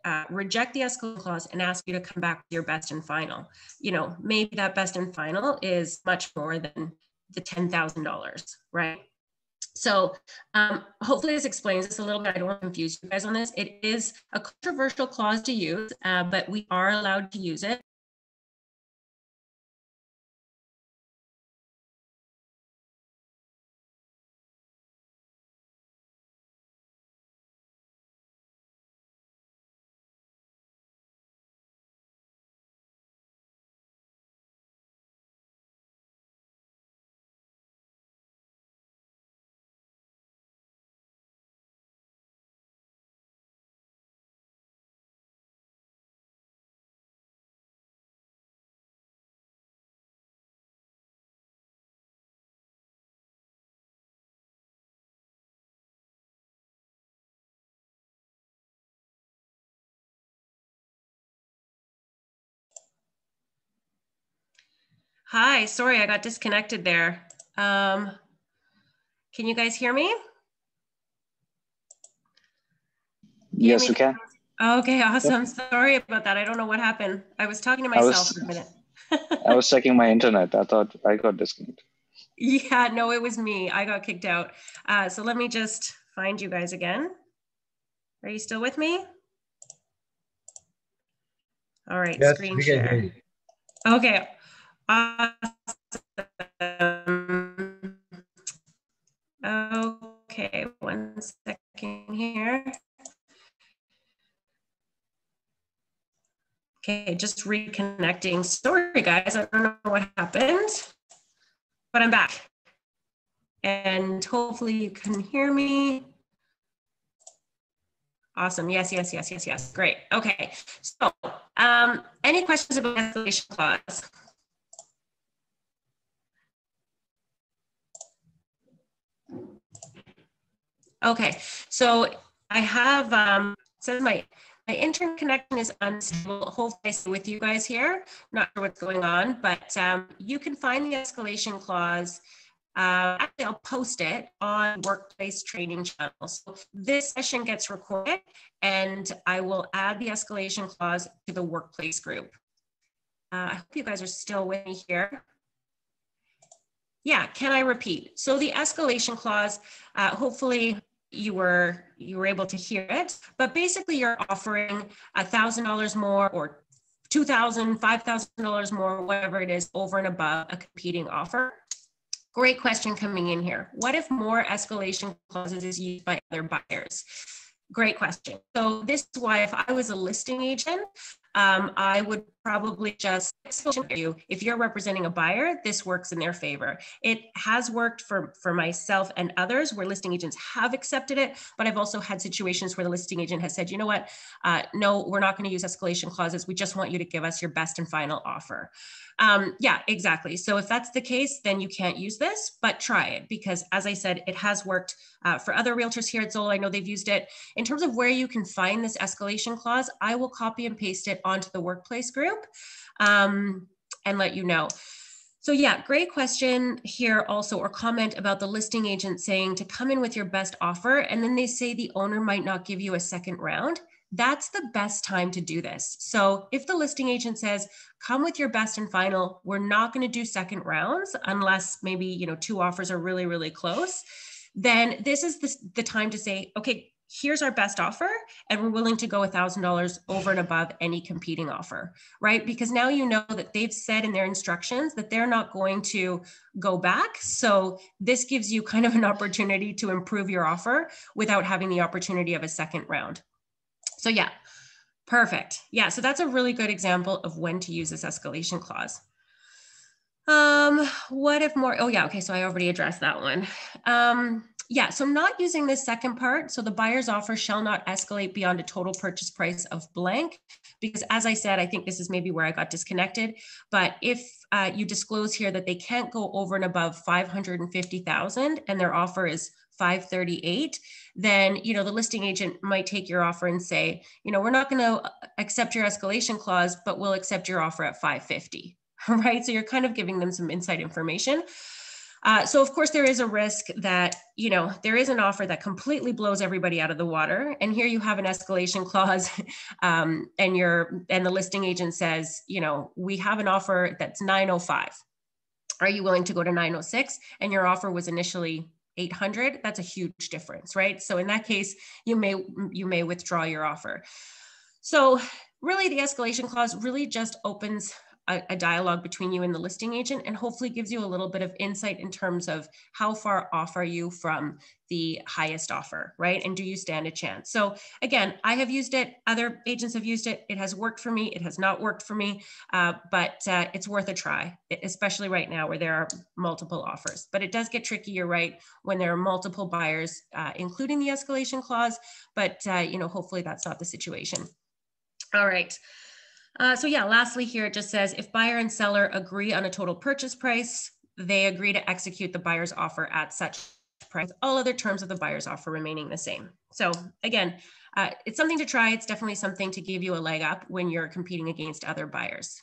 S2: uh, reject the escalation clause and ask you to come back with your best and final? You know, maybe that best and final is much more than the $10,000, right? So um, hopefully this explains this a little bit. I don't want to confuse you guys on this. It is a controversial clause to use, uh, but we are allowed to use it. Hi, sorry, I got disconnected there. Um, can you guys hear me?
S1: yes, we can.
S2: Okay, awesome. Yep. Sorry about that. I don't know what happened. I was talking to myself was, for a minute.
S1: I was checking my internet. I thought I got disconnected.
S2: Yeah, no, it was me. I got kicked out. Uh, so let me just find you guys again. Are you still with me? All right, yes, screen share. Okay, Awesome. Okay, one second here. Okay, just reconnecting. Sorry, guys, I don't know what happened, but I'm back. And hopefully you can hear me. Awesome. Yes, yes, yes, yes, yes. Great. Okay. So, um, any questions about escalation clause? Okay, so I have, um, says my, my internet connection is unstable. Hopefully with you guys here. Not sure what's going on, but um, you can find the escalation clause uh, actually, I'll post it on workplace training channel. So this session gets recorded and I will add the escalation clause to the workplace group. Uh, I hope you guys are still with me here. Yeah, can I repeat? So the escalation clause, uh, hopefully you were you were able to hear it, but basically you're offering a thousand dollars more or two thousand, five thousand dollars more, whatever it is, over and above a competing offer. Great question coming in here. What if more escalation clauses is used by other buyers? Great question. So this is why if I was a listing agent, um, I would probably just you. If you're representing a buyer, this works in their favor. It has worked for, for myself and others where listing agents have accepted it, but I've also had situations where the listing agent has said, you know what, uh, no, we're not going to use escalation clauses. We just want you to give us your best and final offer. Um, yeah, exactly. So if that's the case, then you can't use this, but try it because as I said, it has worked uh, for other realtors here at Zolo. I know they've used it. In terms of where you can find this escalation clause, I will copy and paste it onto the workplace group um, and let you know. So yeah, great question here also, or comment about the listing agent saying to come in with your best offer, and then they say the owner might not give you a second round. That's the best time to do this. So if the listing agent says, come with your best and final, we're not going to do second rounds unless maybe, you know, two offers are really, really close, then this is the, the time to say, okay, here's our best offer and we're willing to go $1000 over and above any competing offer right? Because now you know that they've said in their instructions that they're not going to go back. So this gives you kind of an opportunity to improve your offer without having the opportunity of a second round. So yeah perfect. Yeah so that's a really good example of when to use this escalation clause. Um what if more oh yeah okay so i already addressed that one. Um yeah, so I'm not using this second part. So the buyer's offer shall not escalate beyond a total purchase price of blank, because as I said, I think this is maybe where I got disconnected. But if uh, you disclose here that they can't go over and above 550,000 and their offer is 538, then, you know, the listing agent might take your offer and say, you know, we're not going to accept your escalation clause, but we'll accept your offer at 550, right? So you're kind of giving them some inside information. Uh, so of course there is a risk that you know there is an offer that completely blows everybody out of the water, and here you have an escalation clause, um, and your and the listing agent says, you know, we have an offer that's 905. Are you willing to go to 906? And your offer was initially 800. That's a huge difference, right? So in that case, you may you may withdraw your offer. So really, the escalation clause really just opens a, a, dialogue between you and the listing agent and hopefully gives you a little bit of insight in terms of how far off are you from the highest offer, right? And do you stand a chance? So again, I have used it. Other agents have used it. It has worked for me. It has not worked for me, uh, but uh, it's worth a try, especially right now where there are multiple offers. But it does get tricky, you're right, when there are multiple buyers, uh, including the escalation clause. But uh, you know, hopefully that's not the situation. All right. Uh, so yeah, lastly here, it just says if buyer and seller agree on a total purchase price, they agree to execute the buyer's offer at such price, all other terms of the buyer's offer remaining the same. So again, uh, it's something to try. It's definitely something to give you a leg up when you're competing against other buyers.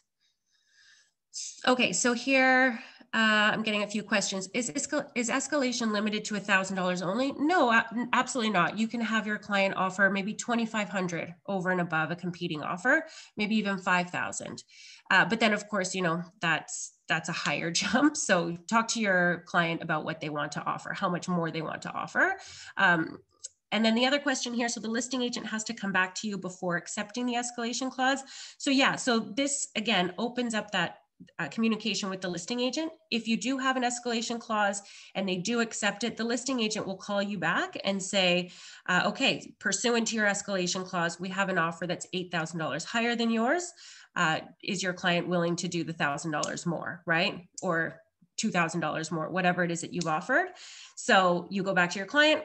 S2: Okay, so here uh, I'm getting a few questions. Is, is, escalation limited to $1,000 only? No, absolutely not. You can have your client offer maybe 2,500 over and above a competing offer, maybe even 5,000. Uh, but then of course, you know, that's, that's a higher jump. So talk to your client about what they want to offer, how much more they want to offer. Um, and then the other question here, so the listing agent has to come back to you before accepting the escalation clause. So yeah, so this again opens up that uh, communication with the listing agent. If you do have an escalation clause and they do accept it, the listing agent will call you back and say, uh, okay, pursuant to your escalation clause, we have an offer that's $8,000 higher than yours. Uh, is your client willing to do the $1,000 more, right? Or $2,000 more, whatever it is that you've offered. So you go back to your client,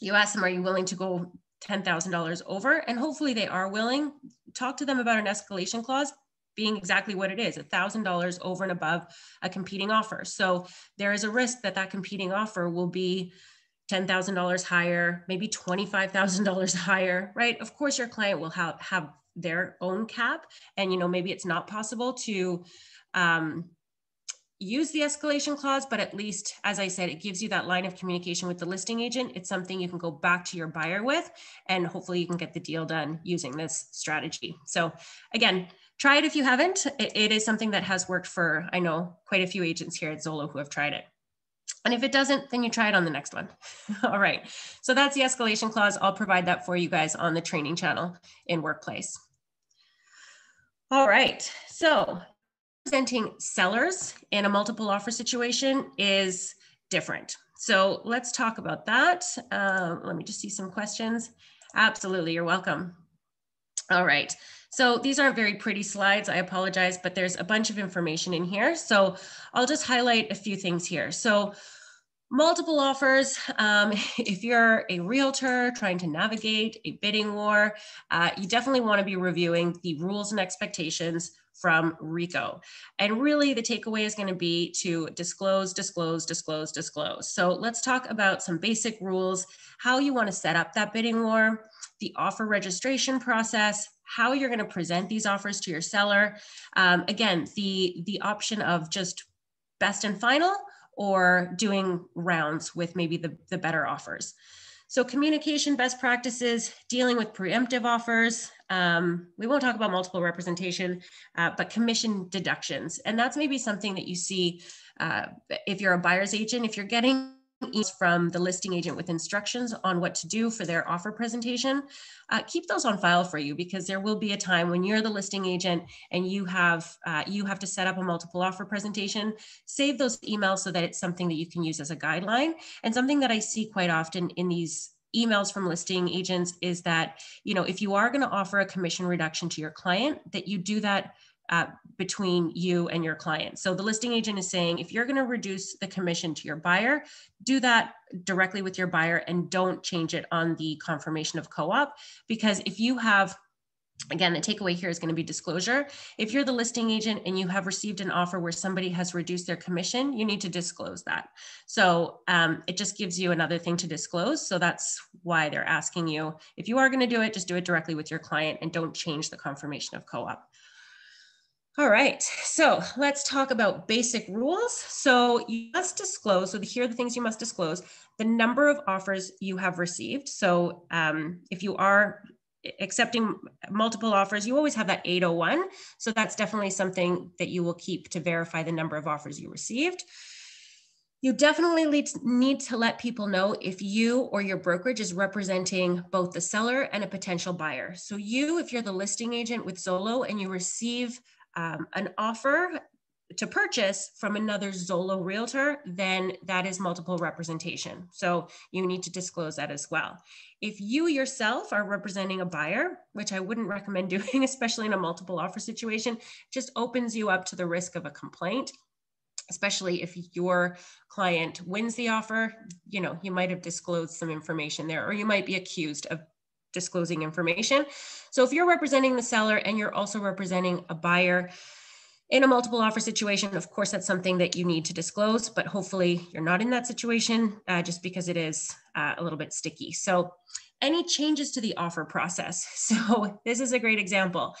S2: you ask them, are you willing to go $10,000 over? And hopefully they are willing. Talk to them about an escalation clause, being exactly what it is $1,000 over and above a competing offer. So there is a risk that that competing offer will be $10,000 higher, maybe $25,000 higher, right? Of course, your client will have, have their own cap. And, you know, maybe it's not possible to, um, use the escalation clause, but at least, as I said, it gives you that line of communication with the listing agent. It's something you can go back to your buyer with, and hopefully you can get the deal done using this strategy. So again, try it if you haven't. it, it is something that has worked for, I know, quite a few agents here at Zolo who have tried it. And if it doesn't, then you try it on the next one. All right. So that's the escalation clause. I'll provide that for you guys on the training channel in Workplace. All right. So presenting sellers in a multiple offer situation is different. So let's talk about that. Um, let me just see some questions. Absolutely, you're welcome. All right. So these aren't very pretty slides. I apologize, but there's a bunch of information in here. So I'll just highlight a few things here. So multiple offers. Um, if you're a realtor trying to navigate a bidding war, uh, you definitely want to be reviewing the rules and expectations from RECO. And really the takeaway is going to be to disclose, disclose, disclose, disclose. So let's talk about some basic rules, how you want to set up that bidding war, the offer registration process, how you're going to present these offers to your seller. Um, again, the, the option of just best and final or doing rounds with maybe the, the better offers. So communication best practices, dealing with preemptive offers. Um, we won't talk about multiple representation, uh, but commission deductions. And that's maybe something that you see uh, if you're a buyer's agent, if you're getting from the listing agent with instructions on what to do for their offer presentation, uh, keep those on file for you because there will be a time when you're the listing agent and you have uh, you have to set up a multiple offer presentation. Save those emails so that it's something that you can use as a guideline and something that I see quite often in these emails from listing agents is that you know if you are going to offer a commission reduction to your client that you do that uh, between you and your client. So the listing agent is saying if you're going to reduce the commission to your buyer, do that directly with your buyer and don't change it on the confirmation of co op. Because if you have Again, the takeaway here is going to be disclosure. If you're the listing agent and you have received an offer where somebody has reduced their commission, you need to disclose that. So um, it just gives you another thing to disclose. So that's why they're asking you if you are going to do it, just do it directly with your client and don't change the confirmation of co op. All right, so let's talk about basic rules. So you must disclose, so here are the things you must disclose, the number of offers you have received. So um, if you are accepting multiple offers, you always have that 801. So that's definitely something that you will keep to verify the number of offers you received. You definitely need to let people know if you or your brokerage is representing both the seller and a potential buyer. So you, if you're the listing agent with Zolo and you receive um, an offer to purchase from another Zolo realtor, then that is multiple representation. So you need to disclose that as well. If you yourself are representing a buyer, which I wouldn't recommend doing, especially in a multiple offer situation, just opens you up to the risk of a complaint especially if your client wins the offer you know you might have disclosed some information there or you might be accused of disclosing information. So if you're representing the seller and you're also representing a buyer in a multiple offer situation, of course, that's something that you need to disclose, but hopefully you're not in that situation uh, just because it is uh, a little bit sticky. So any changes to the offer process. So this is a great example.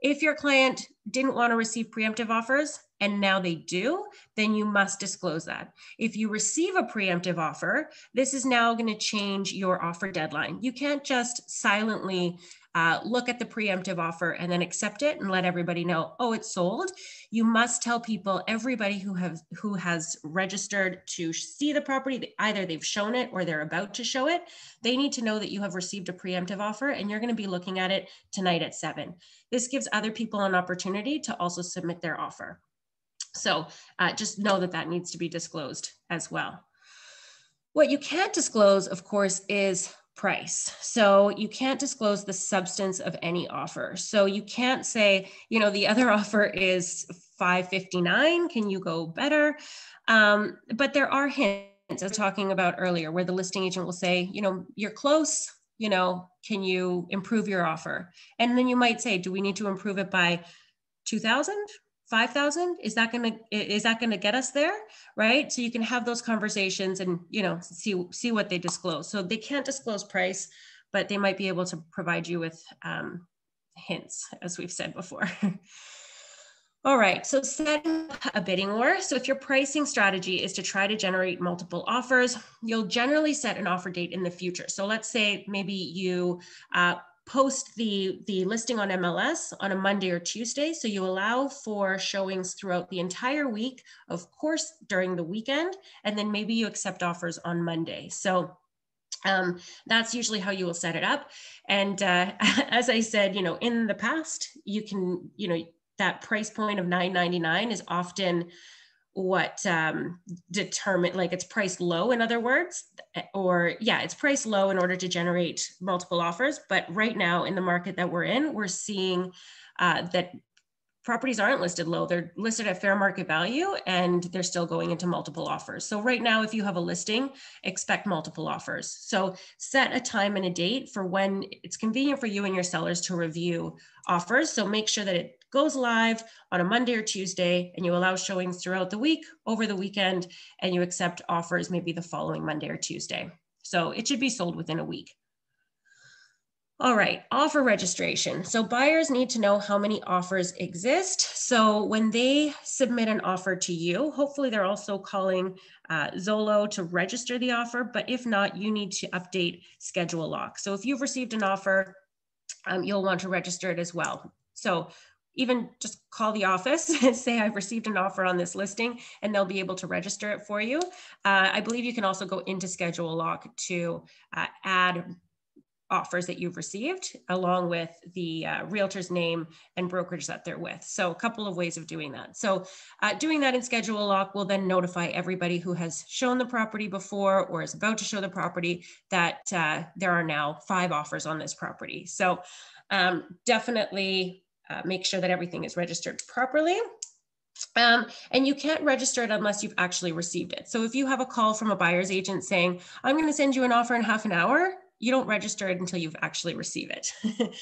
S2: If your client didn't want to receive preemptive offers and now they do, then you must disclose that. If you receive a preemptive offer, this is now going to change your offer deadline. You can't just silently uh, look at the preemptive offer and then accept it and let everybody know, oh, it's sold. You must tell people, everybody who have who has registered to see the property, either they've shown it or they're about to show it, they need to know that you have received a preemptive offer and you're going to be looking at it tonight at seven. This gives other people an opportunity to also submit their offer. So uh, just know that that needs to be disclosed as well. What you can't disclose, of course, is price. So you can't disclose the substance of any offer. So you can't say, you know, the other offer is 559. Can you go better? Um, but there are hints, as I was talking about earlier, where the listing agent will say, you know, you're close. You know, can you improve your offer? And then you might say, do we need to improve it by 2000 5000 is that going to is that going to get us there right so you can have those conversations and you know see see what they disclose so they can't disclose price but they might be able to provide you with um, hints as we've said before All right, so setting a bidding war. So if your pricing strategy is to try to generate multiple offers, you'll generally set an offer date in the future. So let's say maybe you uh, post the, the listing on MLS on a Monday or Tuesday. So you allow for showings throughout the entire week, of course, during the weekend, and then maybe you accept offers on Monday. So um, that's usually how you will set it up. And uh, as I said, you know, in the past, you can, you know, that price point of 9.99 is often what um, determine like it's priced low in other words or yeah it's priced low in order to generate multiple offers. But right now in the market that we're in we're seeing uh, that properties aren't listed low. They're listed at fair market value and they're still going into multiple offers. So right now if you have a listing expect multiple offers. So set a time and a date for when it's convenient for you and your sellers to review offers. So make sure that it goes live on a Monday or Tuesday, and you allow showings throughout the week, over the weekend, and you accept offers maybe the following Monday or Tuesday. So it should be sold within a week. All right, offer registration. So buyers need to know how many offers exist. So when they submit an offer to you, hopefully they're also calling uh, Zolo to register the offer, but if not, you need to update schedule lock. So if you've received an offer, um, you'll want to register it as well. So even just call the office and say I've received an offer on this listing and they'll be able to register it for you. Uh, I believe you can also go into schedule lock to uh, add offers that you've received along with the uh, realtor's name and brokerage that they're with. So a couple of ways of doing that. So uh, doing that in schedule lock will then notify everybody who has shown the property before or is about to show the property that uh, there are now five offers on this property. So um, definitely uh, make sure that everything is registered properly. Um, and you can't register it unless you've actually received it. So if you have a call from a buyer's agent saying, I'm going to send you an offer in half an hour, you don't register it until you've actually received it.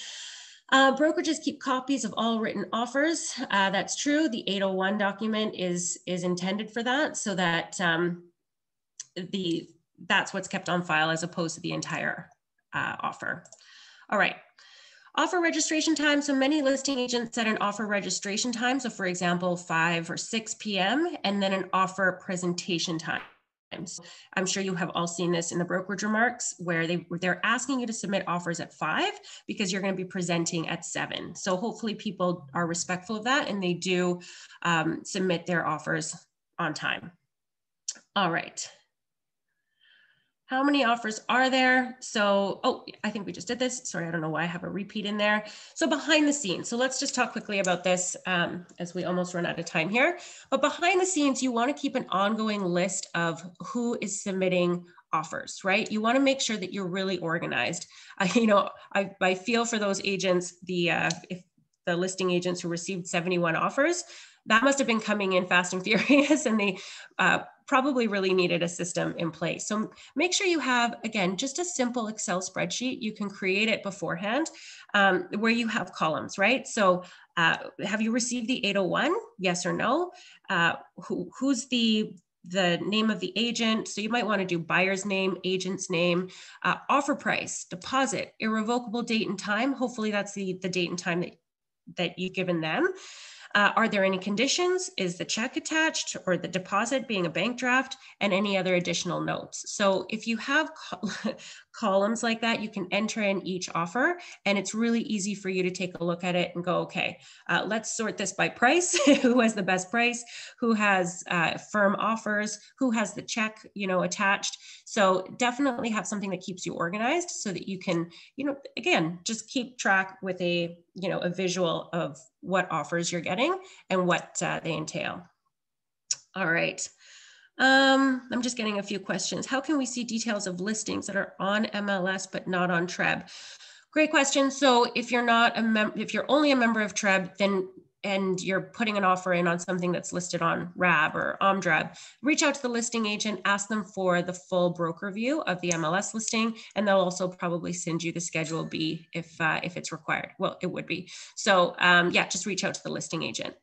S2: uh, brokerages keep copies of all written offers. Uh, that's true. The 801 document is, is intended for that so that um, the, that's what's kept on file as opposed to the entire uh, offer. All right, Offer registration time. So many listing agents set an offer registration time. So for example, 5 or 6 p.m. and then an offer presentation time. I'm sure you have all seen this in the brokerage remarks where they they're asking you to submit offers at five because you're going to be presenting at seven. So hopefully people are respectful of that and they do um, submit their offers on time. All right. How many offers are there? So, oh, I think we just did this. Sorry, I don't know why I have a repeat in there. So behind the scenes. So let's just talk quickly about this um, as we almost run out of time here. But behind the scenes, you want to keep an ongoing list of who is submitting offers, right? You want to make sure that you're really organized. Uh, you know, I, I feel for those agents, the uh, if the listing agents who received 71 offers, that must have been coming in fast and furious and they uh, probably really needed a system in place. So make sure you have, again, just a simple Excel spreadsheet. You can create it beforehand um, where you have columns, right? So uh, have you received the 801? Yes or no? Uh, who, who's the the name of the agent. So you might want to do buyer's name, agent's name, uh, offer price, deposit, irrevocable date and time. Hopefully that's the, the date and time that, that you've given them. Uh, are there any conditions? Is the check attached or the deposit being a bank draft and any other additional notes? So if you have columns like that, you can enter in each offer and it's really easy for you to take a look at it and go, okay, uh, let's sort this by price, who has the best price, who has uh, firm offers, who has the check, you know, attached. So definitely have something that keeps you organized so that you can, you know, again, just keep track with a, you know, a visual of what offers you're getting and what uh, they entail. All right. Um, I'm just getting a few questions. How can we see details of listings that are on MLS but not on TREB? Great question. So if you're not a mem if you're only a member of TREB, then and you're putting an offer in on something that's listed on RAHB or OMDREB, reach out to the listing agent, ask them for the full broker view of the MLS listing, and they'll also probably send you the Schedule B if uh, if it's required. Well, it would be. So um, yeah, just reach out to the listing agent.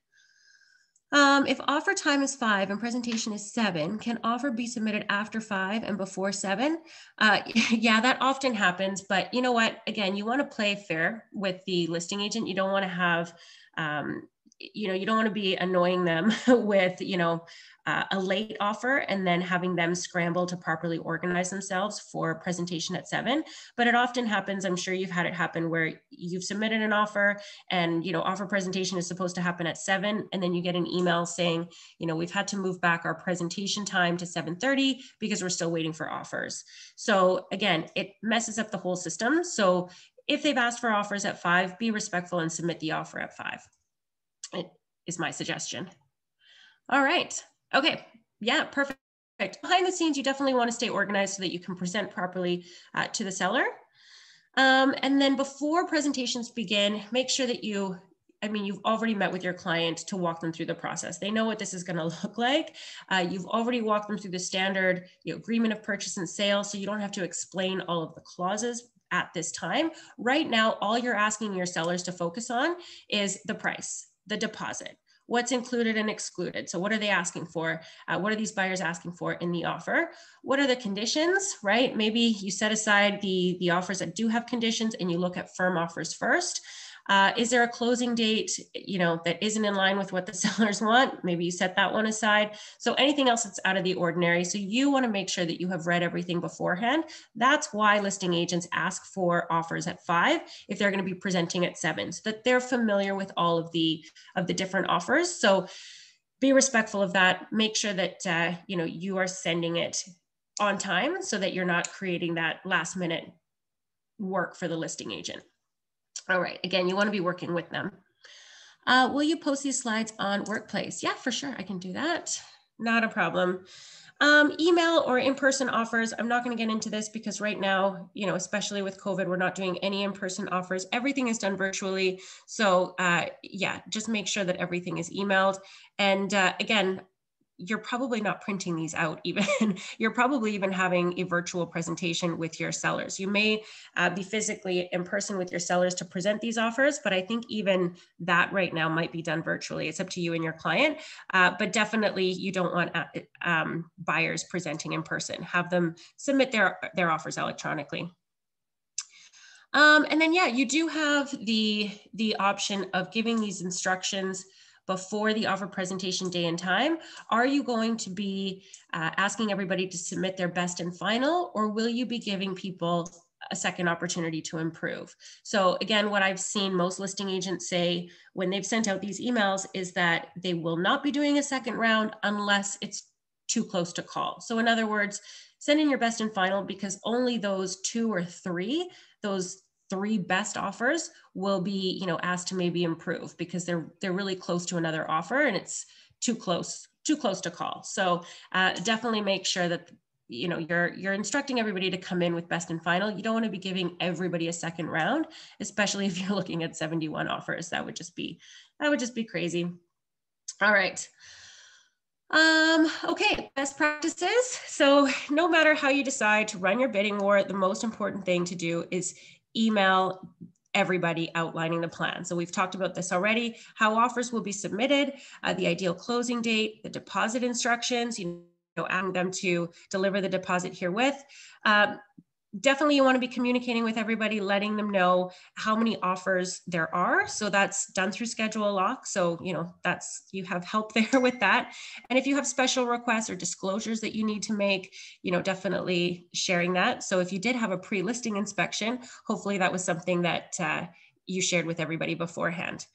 S2: Um, if offer time is five and presentation is seven, can offer be submitted after five and before seven? Uh, yeah, that often happens, but you know what? Again, you want to play fair with the listing agent. You don't want to have um, you know, you don't want to be annoying them with, you know, uh, a late offer and then having them scramble to properly organize themselves for presentation at seven. But it often happens, I'm sure you've had it happen where you've submitted an offer and, you know, offer presentation is supposed to happen at seven. And then you get an email saying, you know, we've had to move back our presentation time to 7.30 because we're still waiting for offers. So again, it messes up the whole system. So if they've asked for offers at five, be respectful and submit the offer at five. It is my suggestion. All right. Okay, yeah, perfect. Behind the scenes, you definitely want to stay organized so that you can present properly uh, to the seller. Um, and then before presentations begin, make sure that you, I mean, you've already met with your client to walk them through the process. They know what this is going to look like. Uh, you've already walked them through the standard you know, agreement of purchase and sale, so you don't have to explain all of the clauses at this time. Right now, all you're asking your sellers to focus on is the price, the deposit what's included and excluded. So what are they asking for? Uh, what are these buyers asking for in the offer? What are the conditions, right? Maybe you set aside the, the offers that do have conditions and you look at firm offers first. Uh, is there a closing date, you know, that isn't in line with what the sellers want? Maybe you set that one aside. So anything else that's out of the ordinary. So you want to make sure that you have read everything beforehand. That's why listing agents ask for offers at five if they're going to be presenting at seven, so that they're familiar with all of the of the different offers. So be respectful of that. Make sure that uh, you know you are sending it on time so that you're not creating that last minute work for the listing agent. All right, again, you wanna be working with them. Uh, will you post these slides on Workplace? Yeah, for sure, I can do that. Not a problem. Um, email or in-person offers, I'm not gonna get into this because right now, you know, especially with COVID, we're not doing any in-person offers. Everything is done virtually. So uh, yeah, just make sure that everything is emailed. And uh, again, you're probably not printing these out even you're probably even having a virtual presentation with your sellers. You may uh, be physically in person with your sellers to present these offers but i think even that right now might be done virtually. It's up to you and your client uh, but definitely you don't want uh, um, buyers presenting in person. Have them submit their their offers electronically. Um, and then yeah you do have the the option of giving these instructions before the offer presentation day and time? Are you going to be uh, asking everybody to submit their best and final, or will you be giving people a second opportunity to improve. So again, what I've seen most listing agents say when they've sent out these emails is that they will not be doing a second round unless it's too close to call. So in other words, send in your best and final because only those two or three, those three best offers will be you know asked to maybe improve because they're they're really close to another offer and it's too close too close to call. So uh, definitely make sure that you know you're you're instructing everybody to come in with best and final. You don't want to be giving everybody a second round especially if you're looking at 71 offers. That would just be that would just be crazy. All right. Um, okay, best practices. So no matter how you decide to run your bidding war, the most important thing to do is email everybody outlining the plan. So we've talked about this already, how offers will be submitted, uh, the ideal closing date, the deposit instructions, you know, asking them to deliver the deposit herewith. Um, definitely you want to be communicating with everybody letting them know how many offers there are. So that's done through schedule lock. So you know that's you have help there with that. And if you have special requests or disclosures that you need to make you know definitely sharing that. So if you did have a pre-listing inspection hopefully that was something that uh, you shared with everybody beforehand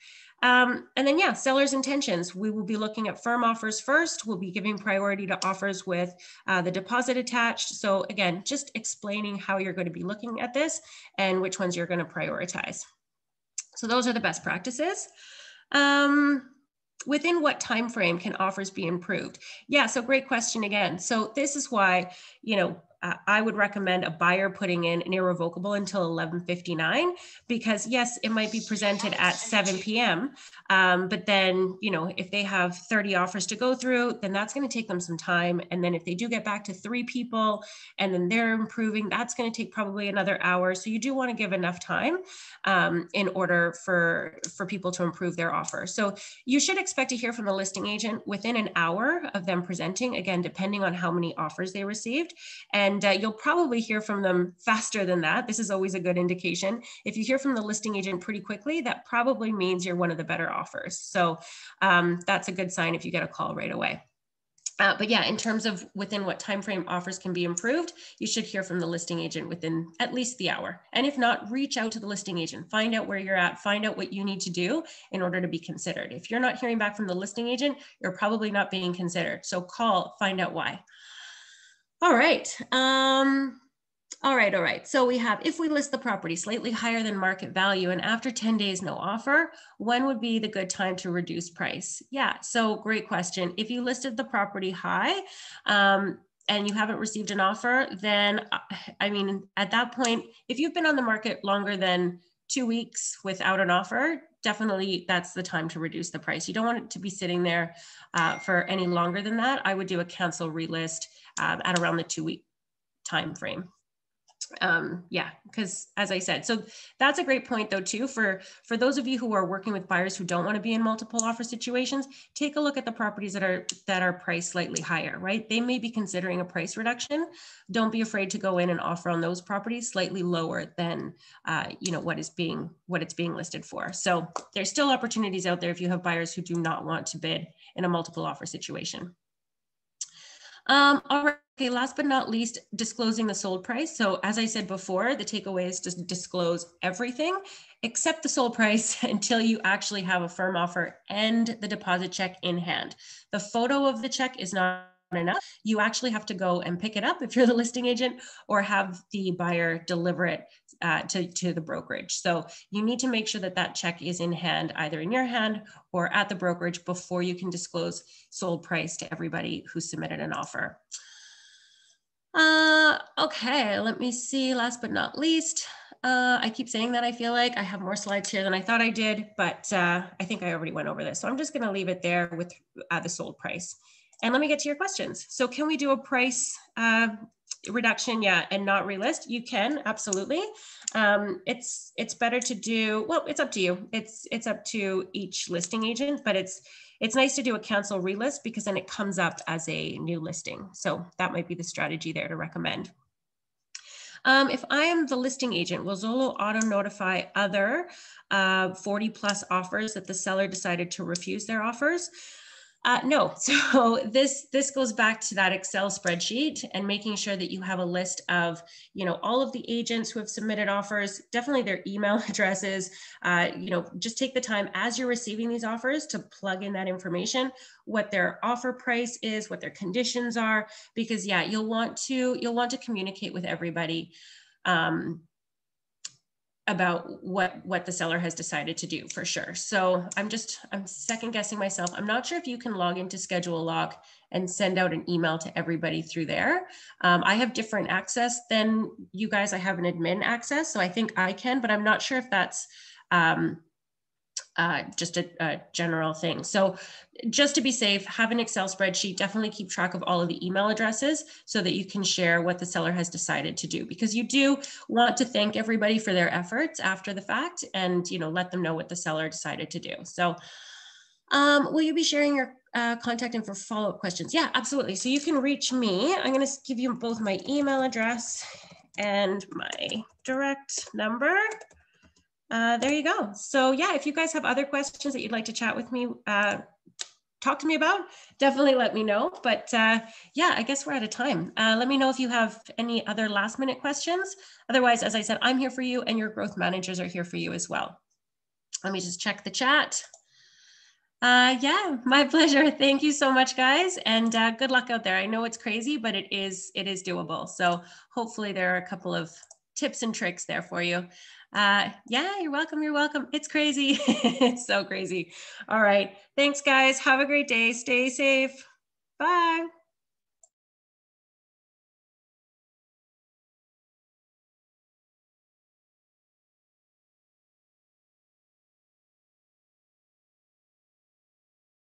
S2: um, and then, yeah, seller's intentions. We will be looking at firm offers first. We'll be giving priority to offers with uh, the deposit attached. So again, just explaining how you're going to be looking at this and which ones you're going to prioritize. So those are the best practices. Um, within what time frame can offers be improved? Yeah, so great question again. So this is why, you know, I would recommend a buyer putting in an irrevocable until 11:59 because yes, it might be presented at 7 p.m. Um, but then you know if they have 30 offers to go through, then that's going to take them some time. And then if they do get back to three people and then they're improving, that's going to take probably another hour. So you do want to give enough time um, in order for for people to improve their offer. So you should expect to hear from the listing agent within an hour of them presenting. Again, depending on how many offers they received and and uh, you'll probably hear from them faster than that. This is always a good indication. If you hear from the listing agent pretty quickly, that probably means you're one of the better offers. So um, that's a good sign if you get a call right away. Uh, but yeah, in terms of within what time frame offers can be improved, you should hear from the listing agent within at least the hour. And if not, reach out to the listing agent, find out where you're at, find out what you need to do in order to be considered. If you're not hearing back from the listing agent, you're probably not being considered. So call, find out why. All right. Um, all right, all right. So we have, if we list the property slightly higher than market value and after 10 days, no offer, when would be the good time to reduce price? Yeah, so great question. If you listed the property high, um, and you haven't received an offer, then uh, I mean, at that point, if you've been on the market longer than two weeks without an offer, definitely that's the time to reduce the price. You don't want it to be sitting there uh, for any longer than that. I would do a cancel relist uh, at around the two week time frame um yeah because as i said so that's a great point though too for for those of you who are working with buyers who don't want to be in multiple offer situations take a look at the properties that are that are priced slightly higher right? They may be considering a price reduction. Don't be afraid to go in and offer on those properties slightly lower than uh, you know what is being what it's being listed for. So there's still opportunities out there if you have buyers who do not want to bid in a multiple offer situation um, all right. Okay, last but not least, disclosing the sold price. So as I said before, the takeaway is to disclose everything except the sold price until you actually have a firm offer and the deposit check in hand. The photo of the check is not enough. You actually have to go and pick it up if you're the listing agent or have the buyer deliver it uh, to, to the brokerage. So you need to make sure that that check is in hand, either in your hand or at the brokerage before you can disclose sold price to everybody who submitted an offer. Uh, okay, let me see. Last but not least, uh, I keep saying that I feel like I have more slides here than I thought I did, but uh, I think I already went over this. So I'm just going to leave it there with uh, the sold price. And let me get to your questions. So can we do a price uh, reduction? Yeah, and not relist? You can absolutely. Um, it's it's better to do. Well, it's up to you. It's it's up to each listing agent, but it's it's nice to do a cancel relist because then it comes up as a new listing. So that might be the strategy there to recommend. Um, if I am the listing agent, will Zolo auto notify other uh, 40 plus offers that the seller decided to refuse their offers? Uh, no, so this this goes back to that Excel spreadsheet and making sure that you have a list of you know all of the agents who have submitted offers, definitely their email addresses. Uh, you know, just take the time as you're receiving these offers to plug in that information, what their offer price is, what their conditions are, because yeah, you'll want to you'll want to communicate with everybody. Um, about what what the seller has decided to do for sure. So I'm just I'm second guessing myself. I'm not sure if you can log into schedule lock and send out an email to everybody through there. Um, I have different access than you guys. I have an admin access, so I think I can, but I'm not sure if that's um, uh, just a, a, general thing. So just to be safe, have an Excel spreadsheet, definitely keep track of all of the email addresses so that you can share what the seller has decided to do because you do want to thank everybody for their efforts after the fact and you know let them know what the seller decided to do. So um, will you be sharing your uh, contact info for follow-up questions? Yeah, absolutely. So you can reach me. I'm going to give you both my email address and my direct number uh, there you go. So yeah, if you guys have other questions that you'd like to chat with me, uh, talk to me about, definitely let me know. But uh, yeah, I guess we're out of time. Uh, let me know if you have any other last minute questions. Otherwise, as I said, I'm here for you and your growth managers are here for you as well. Let me just check the chat. Uh, yeah, my pleasure. Thank you so much, guys, and uh, good luck out there. I know it's crazy, but it is it is doable. So hopefully there are a couple of tips and tricks there for you. Uh, yeah, you're welcome. You're welcome. It's crazy. it's so crazy. All right. Thanks, guys. Have a great day. Stay safe. Bye.